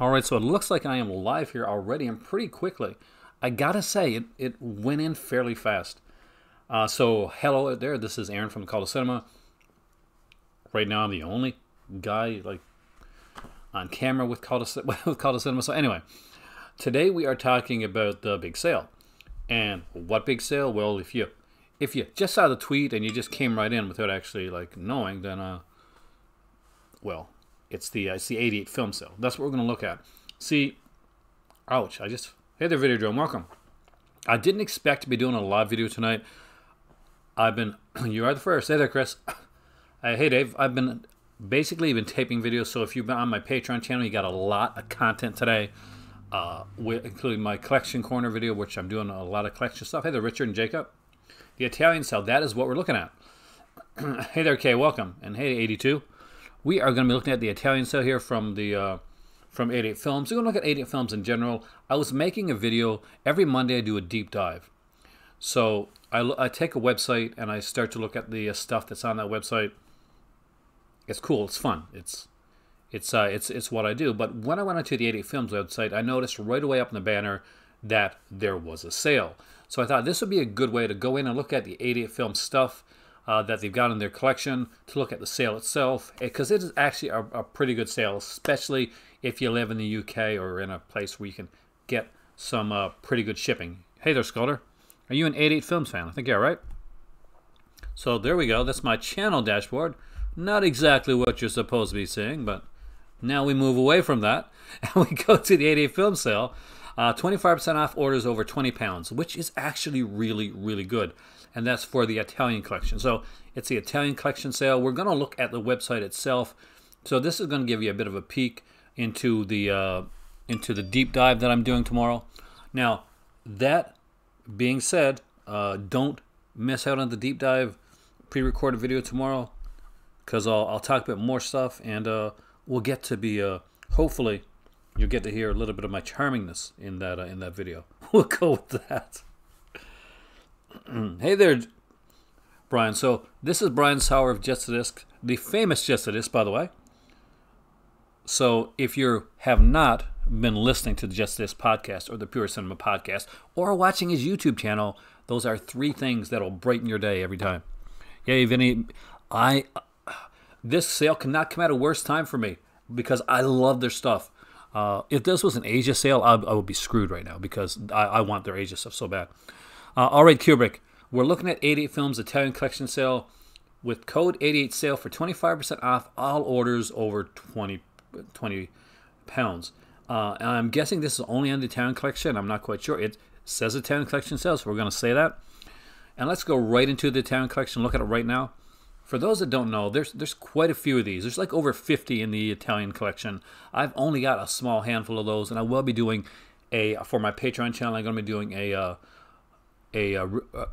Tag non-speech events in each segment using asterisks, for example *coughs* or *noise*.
All right, so it looks like I am live here already and pretty quickly. I gotta say, it, it went in fairly fast. Uh, so, hello there. This is Aaron from the Call to Cinema. Right now, I'm the only guy like on camera with Call *laughs* to, with Call to Cinema. So, anyway, today we are talking about the big sale. And what big sale? Well, if you if you just saw the tweet and you just came right in without actually like knowing, then uh, well, it's the uh, it's the 88 film sale. That's what we're going to look at. See, ouch! I just hey there, Videodrome. Welcome. I didn't expect to be doing a live video tonight. I've been *clears throat* you are the first. Hey there, Chris. *coughs* Uh, hey Dave. I've been basically been taping videos. So if you've been on my Patreon channel, you got a lot of content today, uh, with, including my collection corner video, which I'm doing a lot of collection stuff. Hey there, Richard and Jacob. The Italian sale. That is what we're looking at. *clears throat* hey there, Kay. Welcome. And hey, 82 we are going to be looking at the Italian sale here from the uh, from 88 Films. We're going to look at 88 Films in general. I was making a video every Monday. I do a deep dive. So I, I take a website and I start to look at the uh, stuff that's on that website. It's cool. It's fun. It's it's uh, it's it's what I do. But when I went onto the 88 Films website, I noticed right away up in the banner that there was a sale. So I thought this would be a good way to go in and look at the 88 Films stuff uh, that they've got in their collection to look at the sale itself because it is actually a, a, pretty good sale, especially if you live in the UK or in a place where you can get some uh, pretty good shipping. Hey there, Sculter. Are you an 88 Films fan? I think you're right. So there we go. That's my channel dashboard. Not exactly what you're supposed to be seeing, but now we move away from that *laughs* and we go to the 88 Film sale. Uh, 25% off orders over 20 pounds, which is actually really, really good and that's for the Italian collection. So it's the Italian collection sale. We're going to look at the website itself. So this is going to give you a bit of a peek into the uh, into the deep dive that I'm doing tomorrow. Now, that being said, uh, don't miss out on the deep dive pre-recorded video tomorrow because I'll, I'll talk about more stuff and uh, we'll get to be uh, hopefully you'll get to hear a little bit of my charmingness in that uh, in that video. *laughs* We'll go with that. *clears throat* hey there, Brian. So this is Brian Saur of Just Disc, the famous Just Disc, by the way. So if you have not been listening to the Just Disc podcast or the Pure Cinema podcast or watching his YouTube channel, those are three things that'll brighten your day every time. Yeah, Vinny, I this sale cannot come at a worse time for me because I love their stuff. Uh, if this was an Asia sale, I, I would be screwed right now because I, I want their Asia stuff so bad. Uh, all right, Kubrick. We're looking at 88 Films Italian Collection Sale with code 88 sale for 25% off all orders over 20, 20 pounds. Uh, I'm guessing this is only on the Italian collection. I'm not quite sure. It says Italian collection sale, so we're going to say that. And let's go right into the Italian collection. Look at it right now. For those that don't know, there's there's quite a few of these. There's like over 50 in the Italian collection. I've only got a small handful of those, and I will be doing a for my Patreon channel. I'm going to be doing a uh, a, uh,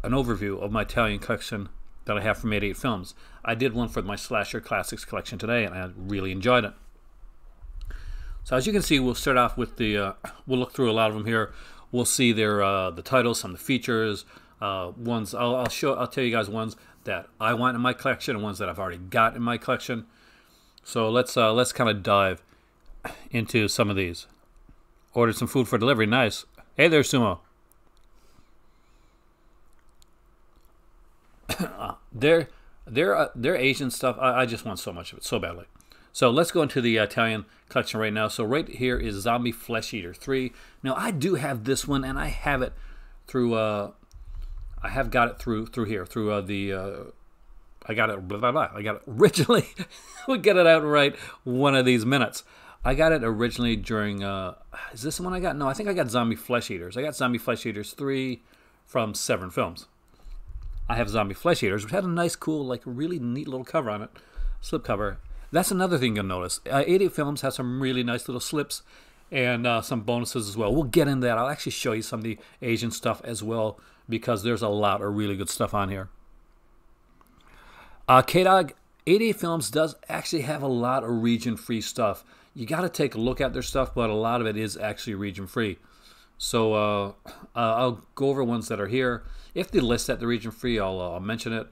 an overview of my Italian collection that I have from 88 Films. I did one for my Slasher Classics collection today, and I really enjoyed it. So as you can see, we'll start off with the. Uh, *coughs* we'll look through a lot of them here. We'll see their uh, the titles, some of the features, uh, ones. I'll, I'll, show. I'll tell you guys ones that I want in my collection and ones that I've already got in my collection. So let's uh, let's kind of dive *coughs* into some of these. Ordered some food for delivery. Nice. Hey there, Sumo. *coughs* their their uh, their Asian stuff. I, I, just want so much of it so badly. So let's go into the Italian collection right now. So right here is Zombie Flesh Eater three. Now I do have this one, and I have it through. Uh, I have got it through through here through uh, the. Uh, I got it. Blah, blah, blah. I got it originally. *laughs* we get it out right one of these minutes. I got it originally during. Uh, is this the one I got? No, I think I got Zombie Flesh Eaters. I got Zombie Flesh Eaters three from Severin Films. I have Zombie Flesh Eaters, which had a nice, cool, like really neat little cover on it, slip cover. That's another thing you'll notice. Uh, 88 Films has some really nice little slips and uh, some bonuses as well. We'll get into that. I'll actually show you some of the Asian stuff as well because there's a lot of really good stuff on here. Uh, K-Dog, 88 Films does actually have a lot of region-free stuff. You got to take a look at their stuff, but a lot of it is actually region-free. So uh, uh, I'll go over ones that are here. If they list that the region free, I'll, uh, I'll mention it.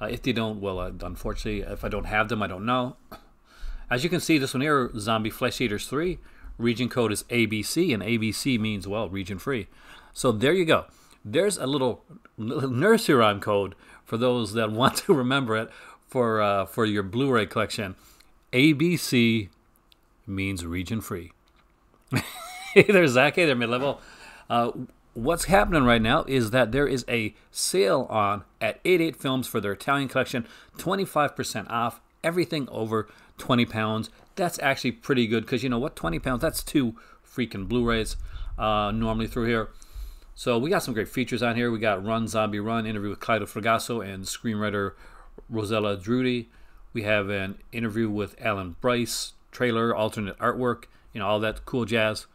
Uh, if they don't, well, uh, unfortunately, if I don't have them, I don't know. *clears throat* As you can see, this one here, Zombie Flesh Eaters 3, region code is ABC, and ABC means, well, region free. So there you go. There's a little, nursery rhyme code for those that *laughs* want to remember it for, uh, for your Blu ray collection. ABC means region free. *laughs* hey there, Zach. Hey there, mid level. Uh, what's happening right now is that there is a sale on at 88 Films for their Italian collection, 25% off everything over 20 pounds. That's actually pretty good because you know what? 20 pounds, that's two freaking Blu rays uh, normally through here. So we got some great features on here. We got Run Zombie Run, interview with Claudio Fragasso and screenwriter Rosella Drudi. We have an interview with Alan Bryce, trailer, alternate artwork, you know, all that cool jazz.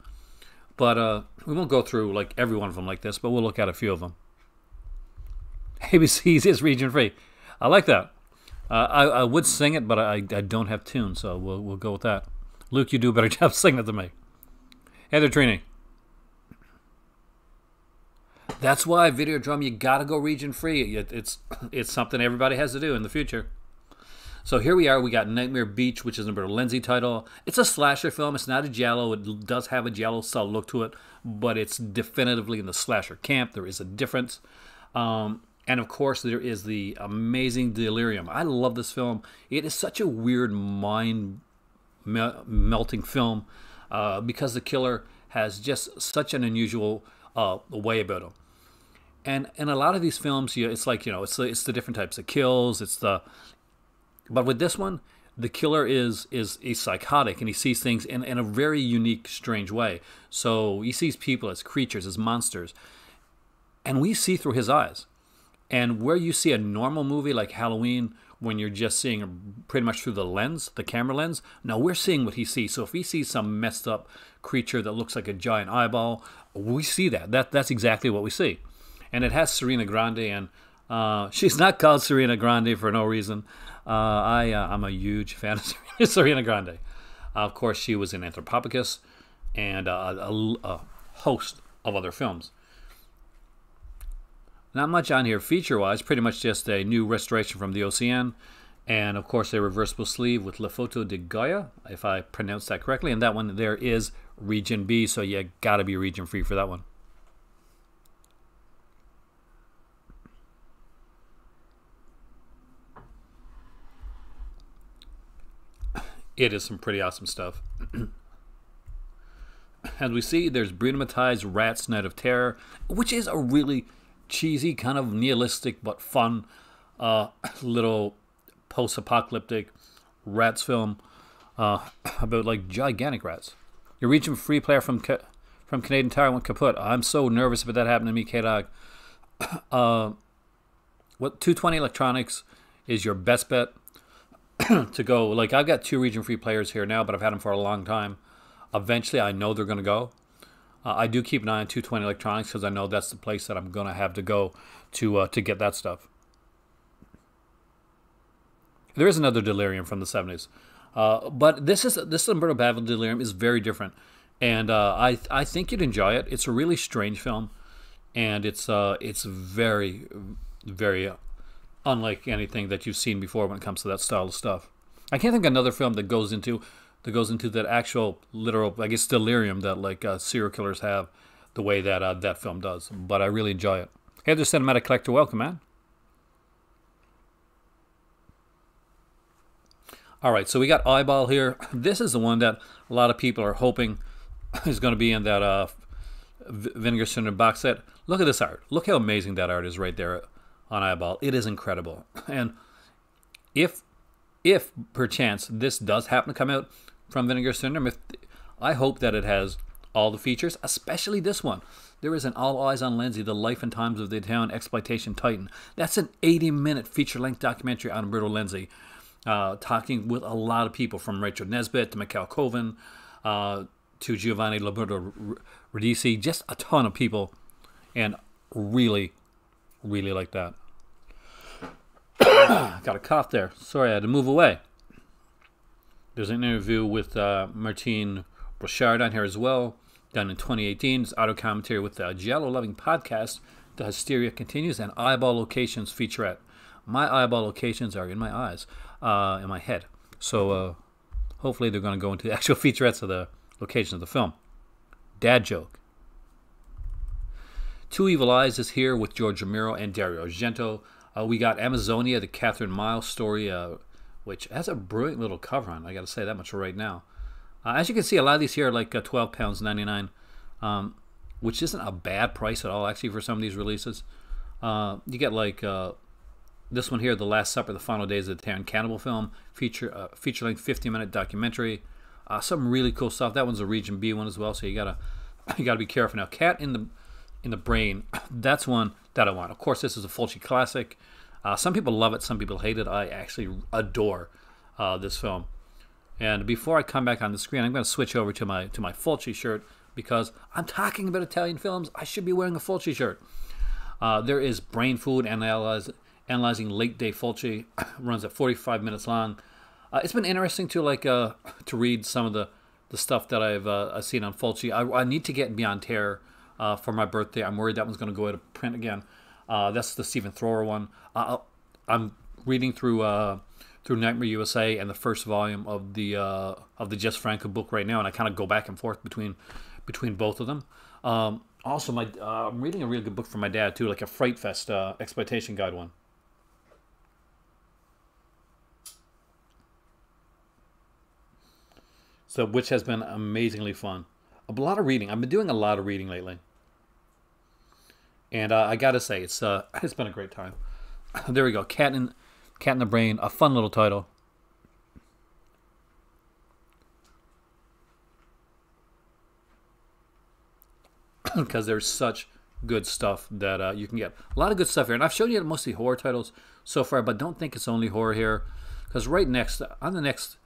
But uh, we won't go through like every one of them like this, but we'll look at a few of them. ABC's is region free. I like that. Uh, I, I would sing it, but I, I don't have tune, so we'll, we'll go with that. Luke, you do a better *laughs* job singing it than me. Heather Trini. That's why Videodrome, you gotta go region free. It, it's it's something everybody has to do in the future. So here we are. We got Nightmare Beach, which is a Lenzi title. It's a slasher film. It's not a giallo. It does have a giallo style look to it, but it's definitively in the slasher camp. There is a difference. Um, and of course, there is the amazing Delirium. I love this film. It is such a weird, mind melting film uh, because the killer has just such an unusual uh, way about him. And in a lot of these films, you, it's like you know, it's it's the different types of kills. It's the but with this one, the killer is is a psychotic and he sees things in, in a very unique, strange way. So he sees people as creatures, as monsters. And we see through his eyes. And where you see a normal movie like Halloween, when you're just seeing pretty much through the lens, the camera lens, now we're seeing what he sees. So if he sees some messed up creature that looks like a giant eyeball, we see that. That that's exactly what we see. And it has Serena Grande, and uh, *laughs* she's not called Serena Grande for no reason. Uh, I uh, I'm a huge fan of *laughs* Serena Grande. of course, she was in Anthropophagus and uh, a, a, host of other films. Not much on here feature-wise. Pretty much just a new restoration from the OCN, and of course a reversible sleeve with La Foto de Goya, if I pronounced that correctly. And that one there is Region B, so you got to be region free for that one. It is some pretty awesome stuff. As we see, there's Bruno Mattei's Rat's Night of Terror, which is a really cheesy, kind of nihilistic but fun uh, little post-apocalyptic rats film uh, *clears throat* about like gigantic rats. You're reaching free player from from Canadian Tire went kaput. I'm so nervous about that happening to me, K Dog. *clears throat* Uh, what 220 Electronics is your best bet to go. Like I've got two region free players here now, but I've had them for a long time. Eventually, I know they're going to go. Uh, I do keep an eye on 220 Electronics because I know that's the place that I'm going to have to go to uh, to get that stuff. There is another Delirium from the 70s, uh, but this is this Umberto Bava giallo Delirium is very different, and uh, I I think you'd enjoy it. It's a really strange film, and it's uh, it's very very unlike anything that you've seen before when it comes to that style of stuff. I can't think of another film that goes into that goes into that actual literal, I guess, delirium that like uh, serial killers have, the way that uh, that film does. But I really enjoy it. Hey, there, cinematic collector, welcome, man. All right, so we got Eyeball here. *laughs* This is the one that a lot of people are hoping *laughs* is going to be in that uh, Vinegar Syndrome box set. Look at this art. Look how amazing that art is right there on Eyeball. It is incredible. And if if perchance this does happen to come out from Vinegar Syndrome, if I hope that it has all the features, especially this one. There is an All Eyes on Lenzi, The Life and Times of the Italian Exploitation Titan. That's an 80-minute feature-length documentary on Umberto Lenzi, uh, talking with a lot of people, from Rachel Nesbitt to Michael Coven uh, to Giovanni Lombardo Radice, just a ton of people, and really, really like that. *coughs* Got a cough there. Sorry, I had to move away. There's an interview with uh, Martine Brochard on here as well, done in 2018. It's auto commentary with the Giallo Loving podcast. The Hysteria continues and eyeball locations featurette. My eyeball locations are in my eyes, uh, in my head. So uh, hopefully they're going to go into the *laughs* actual featurettes of the location of the film. Dad joke. Two Evil Eyes is here with George Romero and Dario Argento. Uh, we got Amazonia, the Catherine Miles story, uh, which has a brilliant little cover on. I got to say that much right now. Uh, as you can see, a lot of these here are like uh, twelve pounds ninety nine, um, which isn't a bad price at all actually for some of these releases. Uh, you get like uh, this one here, The Last Supper, The Final Days of the Terran Cannibal film, feature feature length fifty minute documentary. some really cool stuff. That one's a Region B one as well, so you gotta *coughs* you gotta be careful. Now, Cat in the in the Brain, that's one that I want. Of course, this is a Fulci classic. Uh, some people love it, some people hate it. I actually adore uh, this film. And before I come back on the screen, I'm going to switch over to my to my Fulci shirt because I'm talking about Italian films. I should be wearing a Fulci shirt. Uh, there is Brain Food analyze, analyzing late day Fulci. *clears throat* runs at 45 minutes long. Uh, it's been interesting to like uh, to read some of the the stuff that I've uh, seen on Fulci. I, I need to get Beyond Terror uh, for my birthday. I'm worried that one's going to go out of print again. Uh, that's the Stephen Thrower one. Uh, I'm reading through uh, through Nightmare USA and the first volume of the uh, of the Jess Franco book right now, and I kind of go back and forth between between both of them. Um, also, my uh, I'm reading a really good book from my dad too, like a Fright Fest exploitation guide one. So, which has been amazingly fun a lot of reading. I've been doing a lot of reading lately, and uh, I gotta say it's uh, *laughs* it's been a great time. *laughs* there we go, Cat in Cat in the Brain, a fun little title. *clears throat* Because there's such good stuff that uh, you can get. A lot of good stuff here, and I've shown you mostly horror titles so far, but don't think it's only horror here. Because right next on the next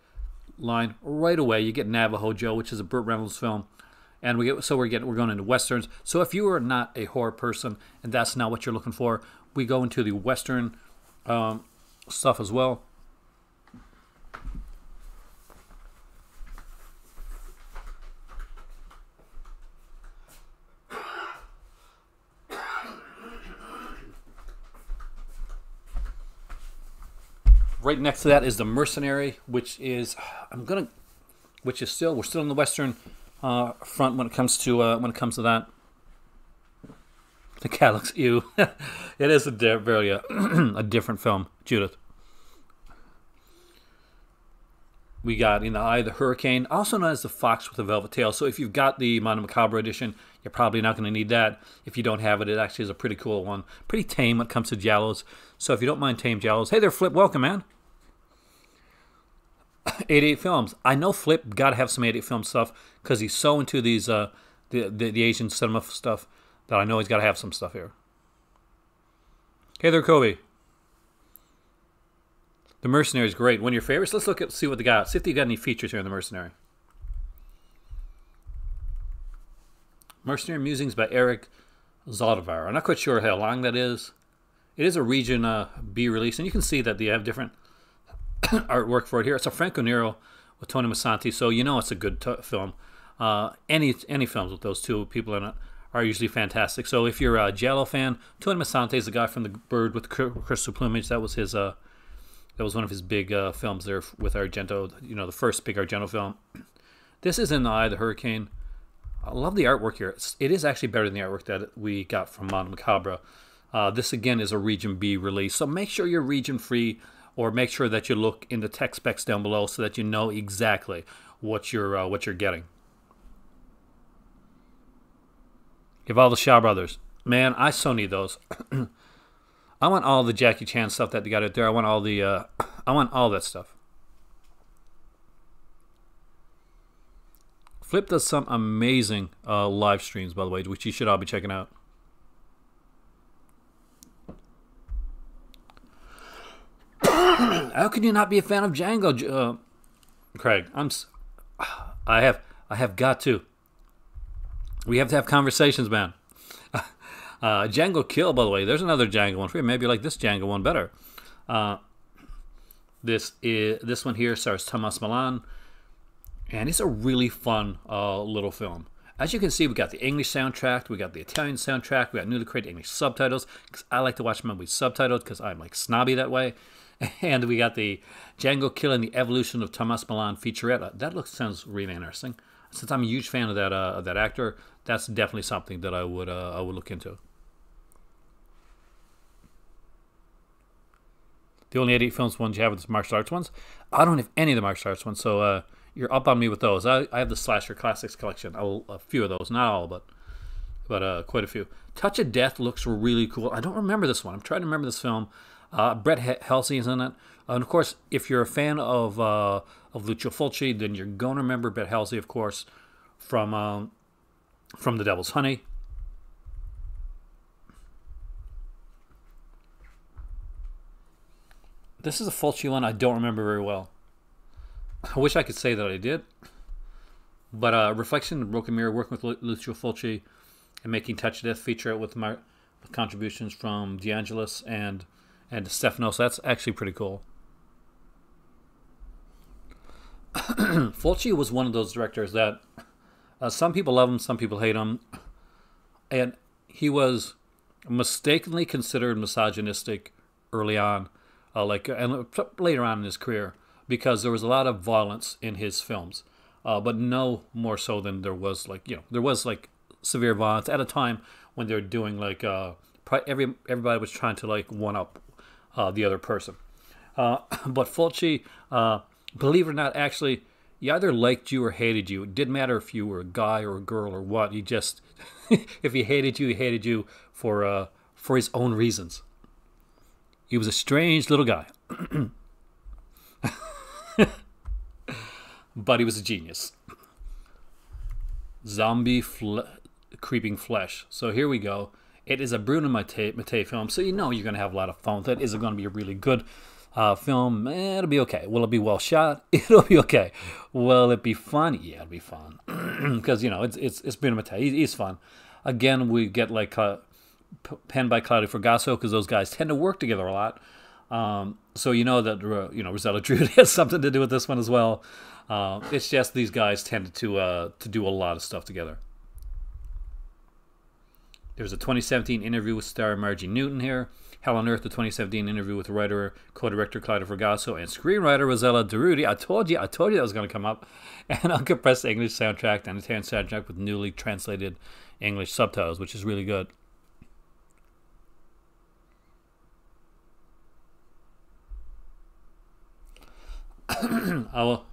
line, right away, you get Navajo Joe, which is a Burt Reynolds film and we get so we're getting we're going into westerns. So if you are not a horror person and that's not what you're looking for, we go into the western um, stuff as well. Right next to that is the Mercenary, which is I'm gonna, which is still we're still in the western uh, front when it comes to uh, when it comes to that. The looks ew. *laughs* it is a di- very uh, *clears throat* a different film, Judith. We got In the Eye of the Hurricane, also known as The Fox with a Velvet Tail. So if you've got the Mondo Macabro edition, you're probably not going to need that. If you don't have it, it actually is a pretty cool one. Pretty tame when it comes to Giallos. So if you don't mind tame Giallos, hey there, Flip, welcome, man. *laughs* 88 films. I know Flip got to have some 88 film stuff because he's so into these uh, the, the, the Asian cinema stuff that I know he's got to have some stuff here. Hey there, Kobe. The Mercenary is great. One of your favorites. Let's look at see what they got. See if they got any features here in the Mercenary. Mercenary Musings by Eric Zaldivar. I'm not quite sure how long that is. It is a Region uh, B release, and you can see that they have different *coughs* artwork for it here. It's a Franco Nero with Tony Musante, so you know it's a good film. Uh, any any films with those two people in it are usually fantastic. So if you're a giallo fan, Tony Musante is the guy from The Bird with Crystal Plumage. That was his. Uh, that was one of his big uh, films there with Argento. You know, the first big Argento film. *clears throat* This is in the Eye of the Hurricane. I love the artwork here. It's, it is actually better than the artwork that we got from Mondo Macabro. Uh, this again is a Region B release, so make sure you're region free or make sure that you look in the tech specs down below so that you know exactly what you're uh, what you're getting. Give all the Shaw Brothers. Man, I so need those. *clears throat* I want all the Jackie Chan stuff that they got out there. I want all the uh, *clears throat* I want all that stuff. Flip does some amazing uh, live streams, by the way, which you should all be checking out. How can you not be a fan of Django, uh, Craig? I'm. *sighs* I have. I have got to. We have to have conversations, man. *laughs* Uh, Django Kill, by the way. There's another Django one for you. Maybe you like this Django one better. Uh, this is this one here stars Tomas Milian, and it's a really fun uh, little film. As you can see, we got the English soundtrack, we got the Italian soundtrack, we got newly created English subtitles. Because I like to watch movies subtitled because I'm like snobby that way. *laughs* and we got the Django Kill and the Evolution of Tomas Milian featurette. That looks sounds really interesting. Since I'm a huge fan of that uh, of that actor, that's definitely something that I would uh, I would look into. The only 88 films ones you have are the martial arts ones. I don't have any of the martial arts ones, so uh, you're up on me with those. I, I have the slasher classics collection, a few of those, not all, but but uh, quite a few. Touch of Death looks really cool. I don't remember this one. I'm trying to remember this film. Uh, Brett Halsey is in it, and of course, if you're a fan of uh, of Lucio Fulci, then you're gonna remember Brett Halsey, of course, from um, from The Devil's Honey. This is a Fulci one I don't remember very well. I wish I could say that I did. But uh, Reflection, Broken Mirror, working with Lucio Fulci and making Touch Death feature with my contributions from DeAngelis and and Stephanos. That's actually pretty cool. *clears throat* Fulci was one of those directors that uh, some people love him, some people hate him, and he was mistakenly considered misogynistic early on, uh, like and later on in his career because there was a lot of violence in his films, uh, but no more so than there was like you know there was like severe violence at a time when they're doing like uh, every everybody was trying to like one up uh, the other person. Uh, *clears throat* but Fulci, uh, believe it or not, actually, he either liked you or hated you. It didn't matter if you were a guy or a girl or what. He just, *laughs* if he hated you, he hated you for uh, for his own reasons. He was a strange little guy. *clears throat* but he was a genius. Zombie fle- creeping flesh. So here we go. It is a Bruno Mattei, Mattei film, so you know you're going to have a lot of fun with it. Is it going to be a really good uh, film? Eh, it'll be okay. Will it be well shot? *laughs* It'll be okay. Will it be fun? Yeah, it'll be fun *clears throat* because you know it's it's it's Bruno Mattei. He, he's fun. Again, we get like uh, penned by Claudio Fragasso because those guys tend to work together a lot. Um, so you know that uh, you know Rosella *laughs* Drudi has something to do with this one as well. Uh, it's just these guys tended to uh, to do a lot of stuff together. There's a 2017 interview with star Margie Newton here. Hell on Earth, the 2017 interview with writer, co-director Claudio Fragasso and screenwriter Rosella Drudi. I told you, I told you that was going to come up. *laughs* And uncompressed English soundtrack and Italian soundtrack with newly translated English subtitles, which is really good. *clears throat* Our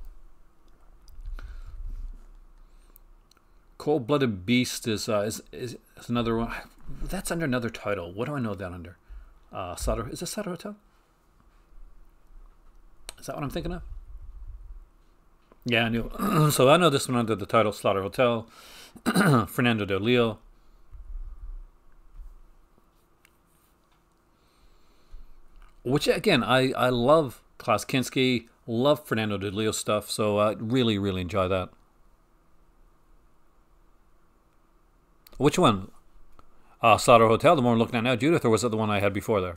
Cold Blooded Beast is, uh, is is another one. That's under another title. What do I know that under? Uh, Slaughter is it Slaughter Hotel? Is that what I'm thinking of? Yeah, I knew. *clears throat* so I know this one under the title Slaughter Hotel. *clears throat* Fernando Di Leo. Which again, I I love Klaus Kinski. Love Fernando Di Leo stuff, so I really, really enjoy that. Which one? Uh, Slaughter Hotel, the one we're looking at now, Judith, or was it the one I had before there?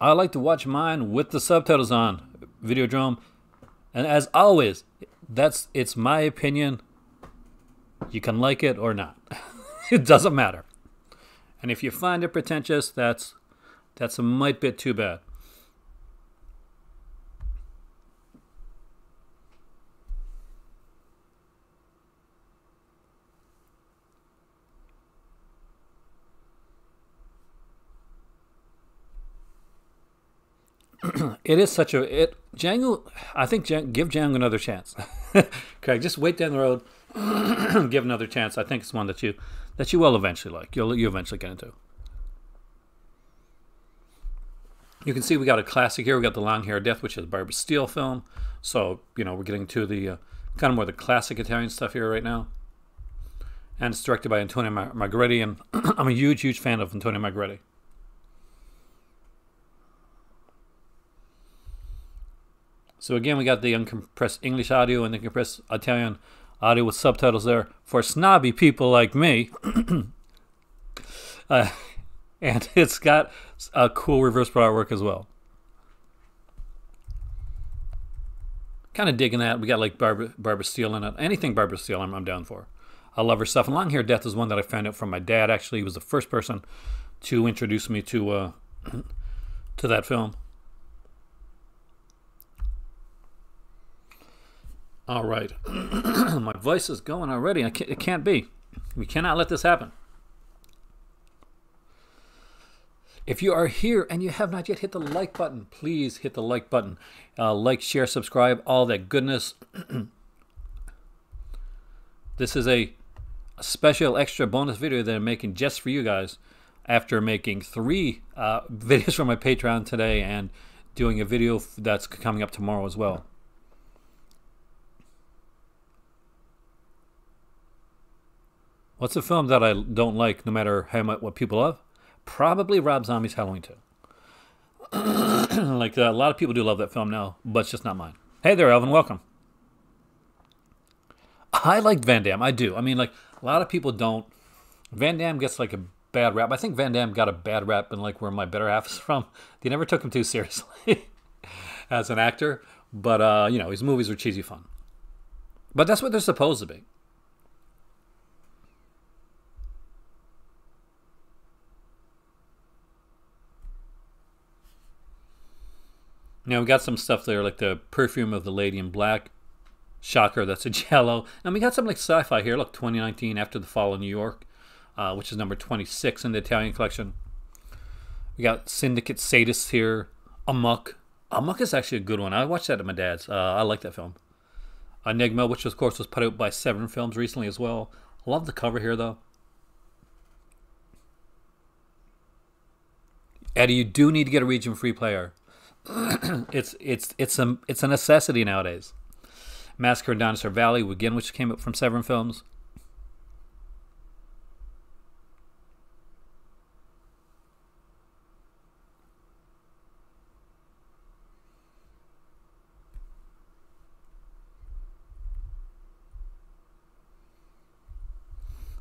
I like to watch mine with the subtitles on, Videodrome. And as always, that's it's my opinion. You can like it or not. *laughs* it doesn't matter. And if you find it pretentious, that's that's a might bit too bad. It is such a it Django. I think give Django another chance. *laughs* okay, just wait down the road, *clears throat* give another chance. I think it's one that you that you will eventually like. You'll you eventually get into. You can see we got a classic here. We got the Long Hair Death, which is a Barbara Steele film. So you know we're getting to the uh, kind of more the classic Italian stuff here right now. And it's directed by Antonio Margheriti, and *clears throat* I'm a huge, huge fan of Antonio Margheriti. So again, we got the uncompressed English audio and the compressed Italian audio with subtitles there for snobby people like me. *clears throat* uh, and *laughs* it's got a cool reverse artwork as well. Kind of digging that. We got like Barbara, Barbara Steele in it. Anything Barbara Steele, I'm, I'm down for. I love her stuff. And Long Hair Death is one that I found out from my dad. Actually, he was the first person to introduce me to uh, *clears throat* to that film. All right. *clears throat* My voice is going already. Can't, it can't be. We cannot let this happen. If you are here and you have not yet hit the like button, please hit the like button. Uh, like, share, subscribe, all that goodness. *clears throat* this is a, special extra bonus video that I'm making just for you guys after making three uh, *laughs* videos for my Patreon today and doing a video that's coming up tomorrow as well. What's a film that I don't like, no matter how much what people love? Probably Rob Zombie's Halloween 2. *clears throat* like a lot of people do love that film now, but it's just not mine. Hey there, Elvin. Welcome. I like Van Damme. I do. I mean, like a lot of people don't. Van Damme gets like a bad rap. I think Van Damme got a bad rap in like where my better half is *laughs* from. They never took him too seriously *laughs* as an actor, but uh, you know his movies are cheesy fun. But that's what they're supposed to be. Now we got some stuff there like the perfume of the lady in black. Shocker, that's a *laughs* giallo. And we got some like sci-fi here. Look, 2019 After the Fall of New York, uh, which is number 26 in the Italian collection. We got Syndicate Sadists here. Amok. Amok is actually a good one. I watched that at my dad's. Uh, I like that film. Enigma, which of course was put out by Severin Films recently as well. Love the cover here though. Eddie, you do need to get a region free player. *clears throat* it's it's it's a it's a necessity nowadays. Massacre in Dinosaur Valley, again, which came up from Severin Films.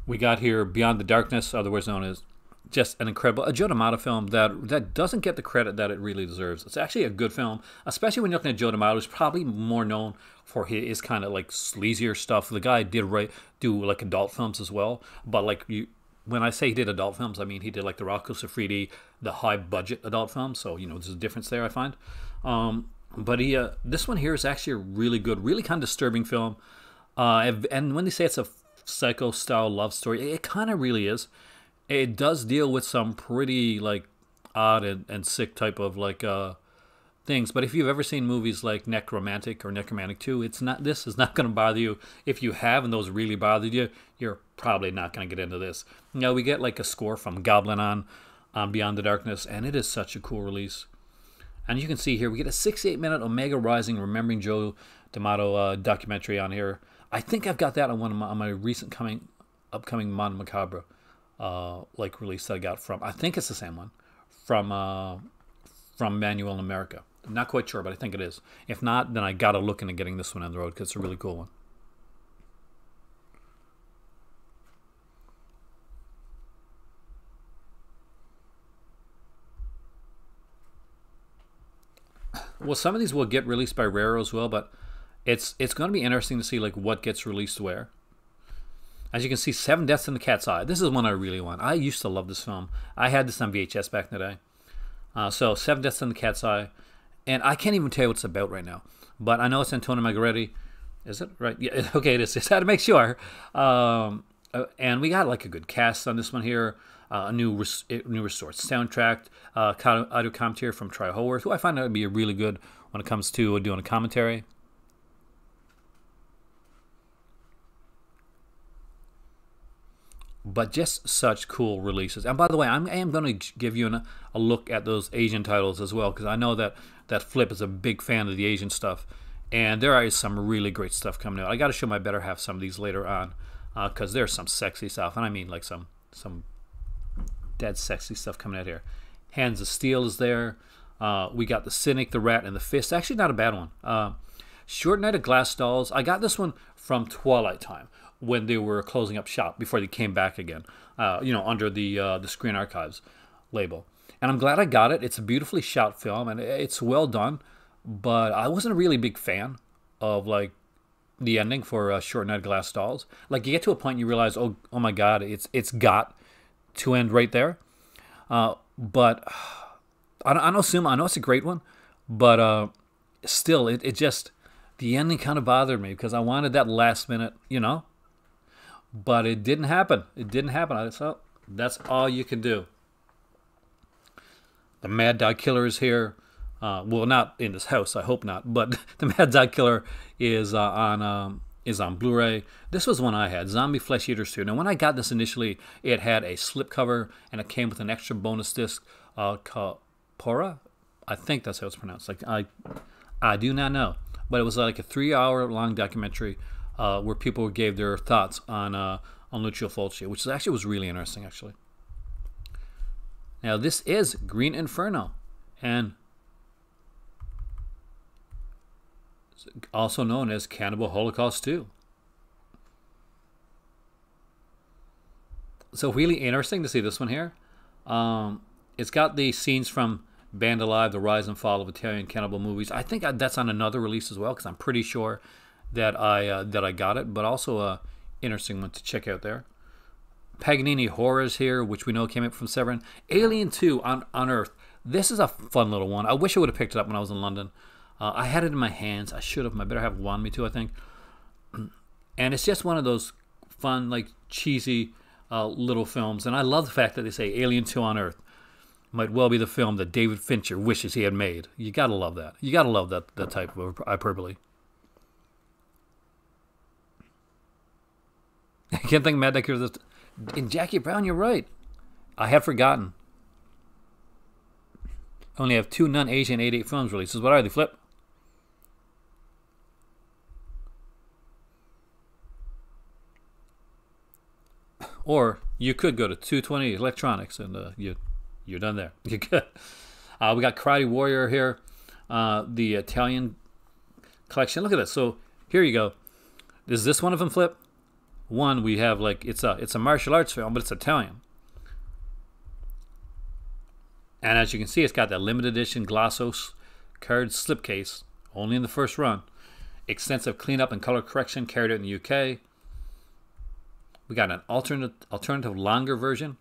We got here Beyond the Darkness, otherwise known as just an incredible a Joe D'Amato film that that doesn't get the credit that it really deserves. It's actually a good film, especially when you're looking at Joe D'Amato, who's probably more known for his kind of like sleazier stuff. The guy did right do like adult films as well, but like you. When I say he did adult films, I mean he did like the Rocco Siffredi, the high budget adult films. So you know there's a difference there. I find, um, but he uh, this one here is actually a really good, really kind of disturbing film. Uh, and when they say it's a psycho style love story, it kind of really is it does deal with some pretty like odd and, and sick type of like uh things. But if you've ever seen movies like Nekromantik or Nekromantik 2 it's not this is not going to bother you. If you have and those really bothered you you're probably not going to get into this. Now we get like a score from goblin on on beyond the darkness and it is such a cool release. And you can see here we get a 68 minute omega rising remembering joe d'amato uh, documentary on here. I think i've got that on one of my, on my recent coming upcoming Mondo Macabro uh, like release that I got from I think it's the same one from uh, from Manual in America. I'm not quite sure, but I think it is. If not, then I gotta look into getting this one on the road because it's a really cool one. Well, some of these will get released by Rare as well, but it's it's going to be interesting to see like what gets released where. As you can see, Seven Deaths in the Cat's Eye. This is one I really want. I used to love this film. I had this on VHS back in the day. Uh, so, Seven Deaths in the Cat's Eye. And I can't even tell you what it's about right now. But I know it's Antonio Margheriti. Is it? Right. Yeah, *laughs* okay, it is. Just had to make sure. Um, uh, and we got like a good cast on this one here. Uh, a new res- new restored soundtrack. Uh, audio commentary from Troy Howarth, who I find that would be a really good when it comes to doing a commentary. But just such cool releases. And by the way, I'm, I am going to give you an, a look at those Asian titles as well because I know that that Flip is a big fan of the Asian stuff, and there is some really great stuff coming out. I got to show my better half some of these later on because uh, there's some sexy stuff, and I mean like some some dead sexy stuff coming out here. Hands of Steel is there. Uh, we got the Cynic, the Rat, and the Fist. Actually, not a bad one. Uh, Short Night of Glass Dolls. I got this one from Twilight Time when they were closing up shop before they came back again. Uh, you know, under the uh, the Screen Archives label. And I'm glad I got it. It's a beautifully shot film and it's well done. But I wasn't a really big fan of like the ending for uh, Short Night Glass Dolls. Like you get to a point you realize, oh, oh my God, it's it's got to end right there. Uh, but I, I know Suma. I know it's a great one, but uh, still, it, it just the ending kind of bothered me because I wanted that last minute, you know. But it didn't happen. It didn't happen. I thought that's all you can do. The Mad Dog Killer is here. Uh, well, not in this house. I hope not. But *laughs* the Mad Dog Killer is uh, on um, is on Blu-ray. This was one I had, Zombie Flesh Eaters 2. Now, when I got this initially, it had a slipcover and it came with an extra bonus disc uh, called Pora. I think that's how it's pronounced. Like I, I do not know, but it was like a three-hour-long documentary uh, where people gave their thoughts on uh, on Lucio Fulci, which actually was really interesting. Actually, now this is Green Inferno, and also known as Cannibal Holocaust 2. So really interesting to see this one here. Um, it's got the scenes from Band Alive, The Rise and Fall of Italian Cannibal Movies. I think that's on another release as well because I'm pretty sure that I uh, that I got it, but also a interesting one to check out there. Paganini Horrors here, which we know came up from Severin. Alien 2 on, on Earth. This is a fun little one. I wish I would have picked it up when I was in London. Uh, I had it in my hands. I should have. My better have wanted me to, I think. *clears throat* And it's just one of those fun, like cheesy uh, little films. And I love the fact that they say Alien 2 on Earth might well be the film that David Fincher wishes he had made. You gotta love that. You gotta love that that type of hyperbole. I can't think Mad Dog this. In Jackie Brown, you're right. I had forgotten. I only have two non-Asian 88 films releases. What are they, Flip? Or you could go to 220 Electronics and uh, you, you're done there. *laughs* Good. Uh, we got Karate Warrior here, uh, the Italian collection. Look at this. So here you go. Is this one of them, Flip? One we have like it's a it's a martial arts film, but it's Italian. And as you can see, it's got that limited edition Glossos card slipcase, only in the first run. Extensive cleanup and color correction carried out in the UK. We got an alternate, alternative, longer version.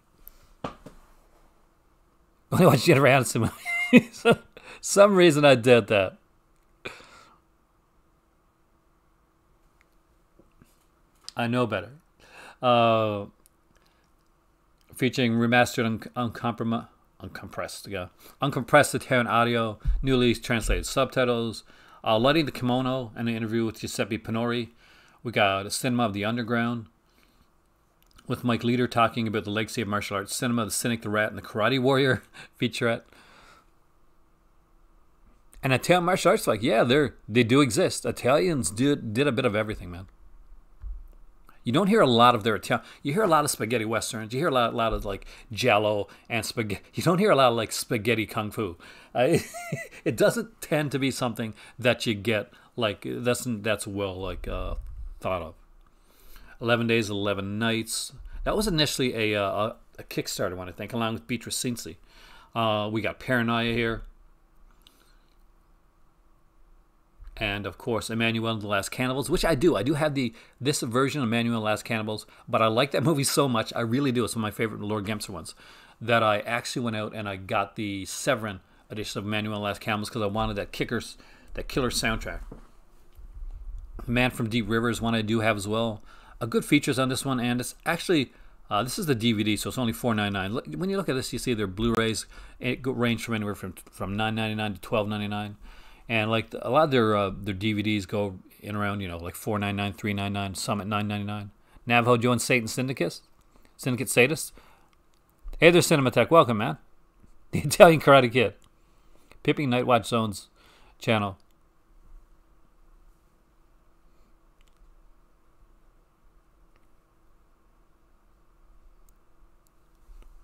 *laughs* Only to get around some. *laughs* some reason I did that. I know better. Uh, featuring remastered, un- uncompromised, uncompressed, yeah, uncompressed Italian audio, newly translated subtitles, uh, lighting the kimono, and an interview with Giuseppe Pinori. We got a cinema of the underground, with Mike Leader talking about the legacy of martial arts cinema, the Cynic, the Rat, and the Karate Warrior *laughs* featurette. And Italian martial arts, like, yeah, they're they do exist. Italians did did a bit of everything, man. You don't hear a lot of their Italian. You hear a lot of spaghetti westerns. You hear a lot, a lot of like giallo and spaghetti. You don't hear a lot of like spaghetti kung fu. Uh, *laughs* it doesn't tend to be something that you get like that's that's well like uh, thought of. 11 Days, 11 Nights. That was initially a, uh, a, a Kickstarter one, I think, along with Beatrice Cenci. Uh, we got Paranoia here. And of course, Emanuelle and the Last Cannibals, which I do. I do have the this version of Emanuelle and the Last Cannibals, but I like that *laughs* movie so much. I really do. It's one of my favorite Laura Gemser ones. That I actually went out and I got the Severin edition of Emanuelle and the Last Cannibals because I wanted that kickers, that killer soundtrack. Man from Deep River is one I do have as well a good features on this one, and it's actually uh, this is the DVD, so it's only four ninety nine. When you look at this, you see their Blu-rays it range from anywhere from from nine ninety nine to twelve ninety nine, and like a lot of their uh, their DVDs go in around you know like four ninety nine, three nine, some at nine ninety nine. Navajo Joe and Satan Syndicate, Syndicate Sadists. Hey there, Cinematech. Welcome, man. *laughs* The Italian Karate Kid. Pipping Night Watch Zone's channel.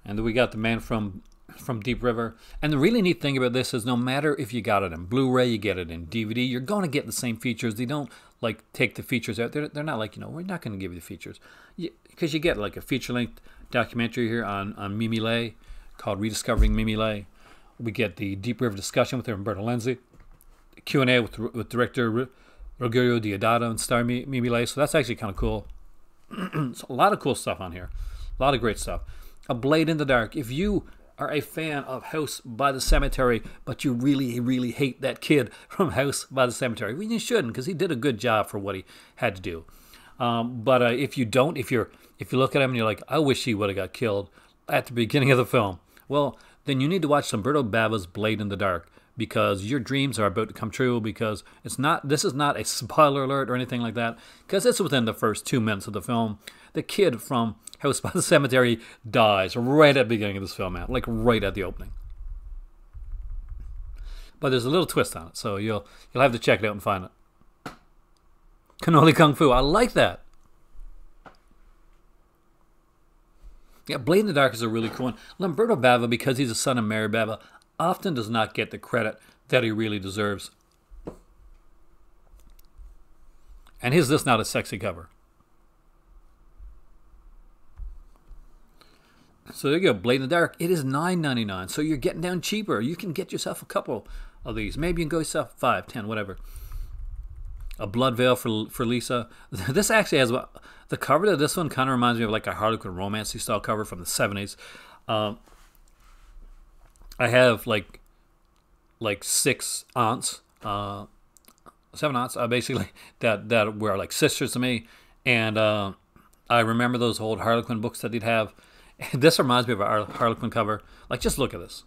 And then we got the man from from Deep River. And the really neat thing about this is no matter if you got it in Blu-ray, you get it in DVD, you're going to get the same features. They don't like take the features out. They're, they're not like, you know, we're not going to give you the features. Because you, you, get like a feature-length documentary here on, on Me Me Lai called Rediscovering Me Me Lai. We get the Deep River discussion with Umberto Lenzi, Q&A with, with director Ruggero Deodato and star Me Me Lai. So that's actually kind of cool. *clears throat* so a lot of cool stuff on here. A lot of great stuff. A Blade in the Dark. If you are a fan of House by the Cemetery, but you really, really hate that kid *laughs* from House by the Cemetery, well, you shouldn't because he did a good job for what he had to do. Um, but uh, if you don't, if you're if you look at him and you're like, I wish he would have got killed at the beginning of the film, well, then you need to watch Lamberto Bava's Blade in the Dark because your dreams are about to come true because it's not this is not a *laughs* spoiler alert or anything like that because it's within the first two minutes of the film the kid from house by the cemetery dies right at the beginning of this film man like right at the opening but there's a little twist on it so you'll you'll have to check it out and find it cannoli kung fu i like that yeah, Blade in the Dark is a really cool one. Lamberto Bava, because he's a son of Mario Bava, often does not get the credit that he really deserves. And is this not a sexy cover? So there you go, Blade in the Dark. It is $9.99, so you're getting down cheaper. You can get yourself a couple of these. Maybe you can go yourself five, ten, whatever. A Blood Veil for for Lisa. *laughs* This actually has the cover to this one kind of reminds me of like a Harlequin romancy style cover from the 70s. Um, I have like like six aunts, uh, seven aunts, uh, basically *laughs* that that were like sisters to me, and uh, I remember those old Harlequin books that they'd have. *laughs* this reminds me of our Harlequin cover. Like, just look at this.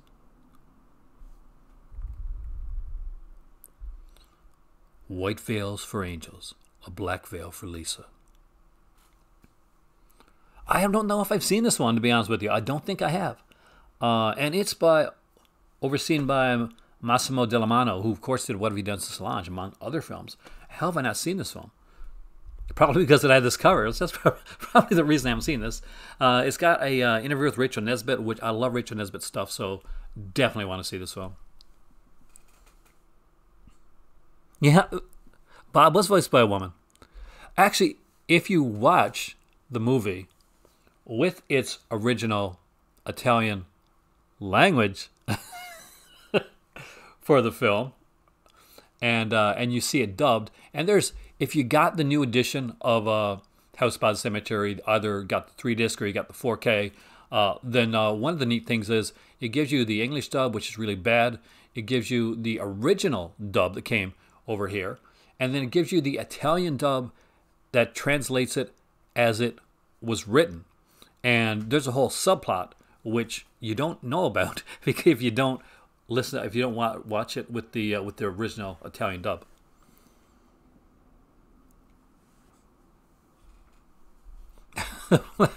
White veils for angels, a black veil for Lisa. I don't know if I've seen this one, to be honest with you. I don't think I have. Uh, and it's by overseen by Massimo Dallamano, who of course did What Have You Done to Solange, among other films. How have I not seen this film? Probably because it had this cover. That's *laughs* probably the reason I haven't seen this. Uh, it's got a uh, interview with Rachael Nisbet, which I love Rachael Nisbet stuff, so definitely want to see this film. Yeah, Bob was voiced by a woman. Actually, if you watch the movie with its original Italian language *laughs* for the film, and uh, and you see it dubbed. And there's if you got the new edition of uh, House by the Cemetery, either got the three disc or you got the 4K. Uh, then uh, one of the neat things is it gives you the English dub, which is really bad. It gives you the original dub that came over here, and then it gives you the Italian dub that translates it as it was written. And there's a whole subplot which you don't know about *laughs* if you don't listen if you don't watch it with the uh, with the original Italian dub. *laughs*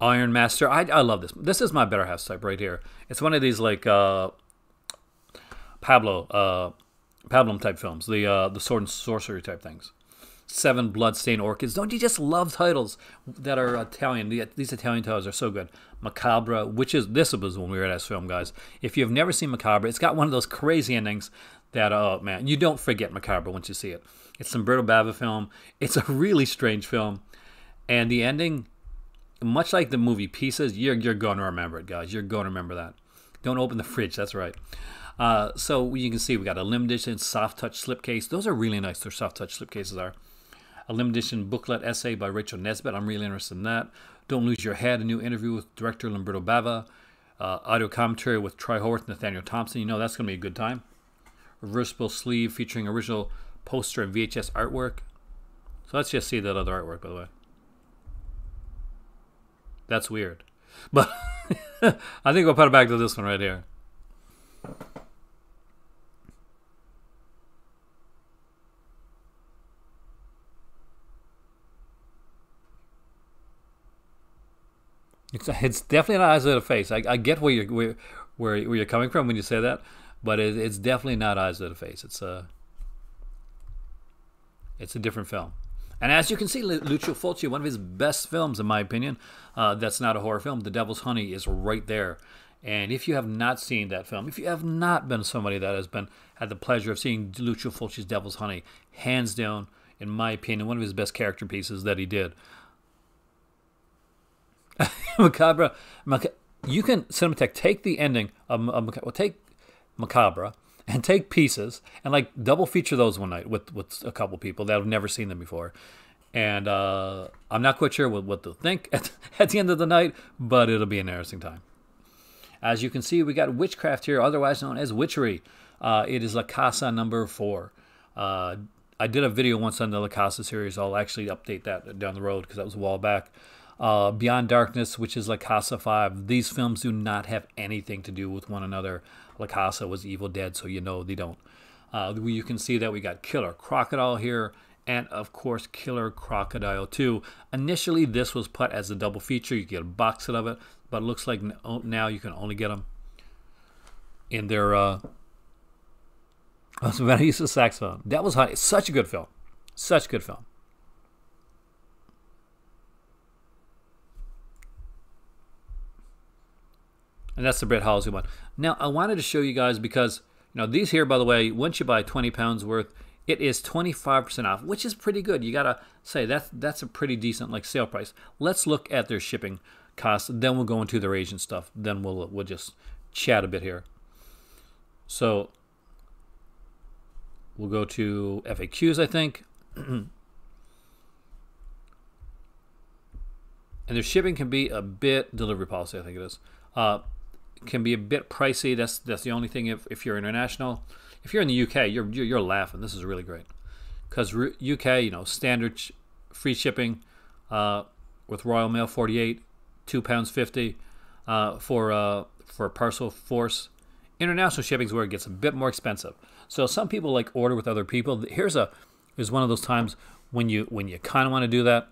Iron Master. I, I love this. This is my better half type right here. It's one of these like uh, Pablo uh, Pablum type films, the uh, the sword and sorcery type things. Seven Bloodstained Orchids. Don't you just love titles that are Italian? These Italian titles are so good. Macabre, which is this was when we were at this film, guys. If you've never seen Macabre, it's got one of those crazy endings that oh man, you don't forget Macabre once you see it. It's some Lamberto Bava film. It's a really strange film, and the ending, much like the movie Pieces, you're you're going to remember it, guys. You're going to remember that. Don't open the fridge. That's right. Uh, so you can see we got a limited edition soft touch slipcase. Those are really nice. Their soft touch slipcases are a limited edition booklet essay by Rachael Nisbet. I'm really interested in that. Don't Lose Your Head, a new interview with director Lamberto Bava. Uh, audio commentary with Troy Howarth, Nathaniel Thompson. You know that's going to be a good time. Reversible sleeve featuring original poster and VHS artwork. So let's just see that other artwork, by the way. That's weird. *laughs* But *laughs* I think we'll put it back to this one right here. It's, it's definitely of the face. I, I get where you're where, where, where you're coming from when you say that, but it, it's definitely not eyes of the face. It's a it's a different film. And as you can see, Lucio Fulci, one of his best films, in my opinion, uh, that's not a horror film, The Devil's Honey, is right there. And if you have not seen that film, if you have not been somebody that has been had the pleasure of seeing Lucio Fulci's Devil's Honey, hands down, in my opinion, one of his best character pieces that he did. *laughs* Macabre, Macabre, you can Cinematheque take the ending of, of well, take Macabre and take pieces and like double feature those one night with with a couple people that have never seen them before, And uh, I'm not quite sure what, what they'll think *laughs* at, at the end of the night, but it'll be an interesting time. As you can see, we got Witchcraft here, otherwise known as Witchery. Uh, it is La Casa number four. Uh, I did a video once on the La Casa series. I'll actually update that down the road because that was a while back. Uh, Beyond Darkness, which is La Casa 5. These films do not have anything to do with one another. La Casa was Evil Dead, so you know they don't. Uh, you can see that we got Killer Crocodile here, and of course Killer Crocodile 2. Initially, this was put as a double feature. You get a box set of it, but it looks like now you can only get them in their. Uh, *laughs* oh, I used a saxophone. That was such a good film, such a good film. And that's the Brett Halsey one. Now, I wanted to show you guys because, you know, these here, by the way, once you buy 20 pounds worth, it is 25% off, which is pretty good. You got to say that's, that's a pretty decent, like, sale price. Let's look at their shipping costs. Then we'll go into their Asian stuff. Then we'll, we'll just chat a bit here. So, we'll go to FAQs, I think. *clears throat* and their shipping can be a bit delivery policy, I think it is. Uh, can be a bit pricey. That's that's the only thing if, if you're international. If you're in the UK, you're you're, laughing. This is really great because UK, you know, standard sh- free shipping uh, with Royal Mail 48, two pounds fifty uh, for uh, for Parcelforce. International shipping is where it gets a bit more expensive. So some people like order with other people. Here's a here's one of those times when you when you kind of want to do that.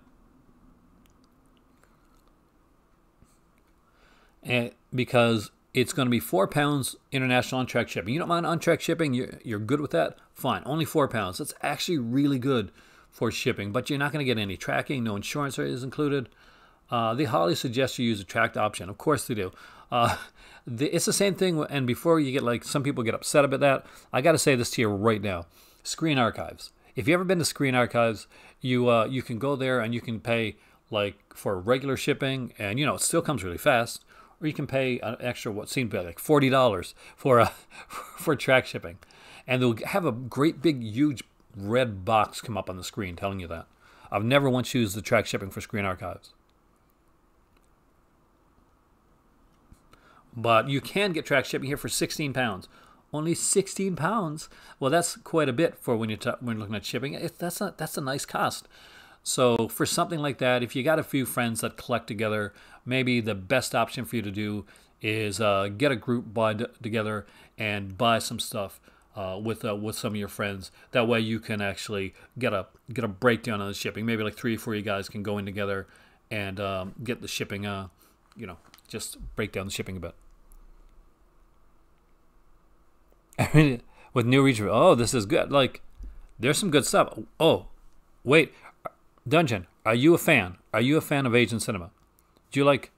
And because it's going to be four pounds international on track shipping. You don't mind on track shipping? You're, you're good with that? Fine. Only four pounds. That's actually really good for shipping, but you're not going to get any tracking. No insurance is included. Uh, they highly suggest you use a tracked option. Of course they do. Uh, *laughs* the, it's the same thing. And before you get like some people get upset about that, I got to say this to you right now. Screen Archives. If you've ever been to Screen Archives, you uh, you can go there and you can pay like for regular shipping, and you know it still comes really fast or you can pay an extra what seemed to be like forty dollars for a *laughs* for track shipping, and they'll have a great big huge red box come up on the screen telling you that. I've never once used the track shipping for Screen Archives. But you can get track shipping here for 16 pounds. Only 16 pounds. Well, that's quite a bit for when you're, t- when you're looking at shipping. It, that's a that's a nice cost. So for something like that, if you got a few friends that collect together, maybe the best option for you to do is uh, get a group buy together and buy some stuff uh, with uh, with some of your friends. That way you can actually get a get a breakdown on the shipping. Maybe like three or four of you guys can go in together and um, get the shipping. Uh, you know, just break down the shipping a bit. *laughs* with new region, oh, this is good. Like, there's some good stuff. Oh, wait, Dungeon, are you a fan? Are you a fan of Asian cinema? Do you like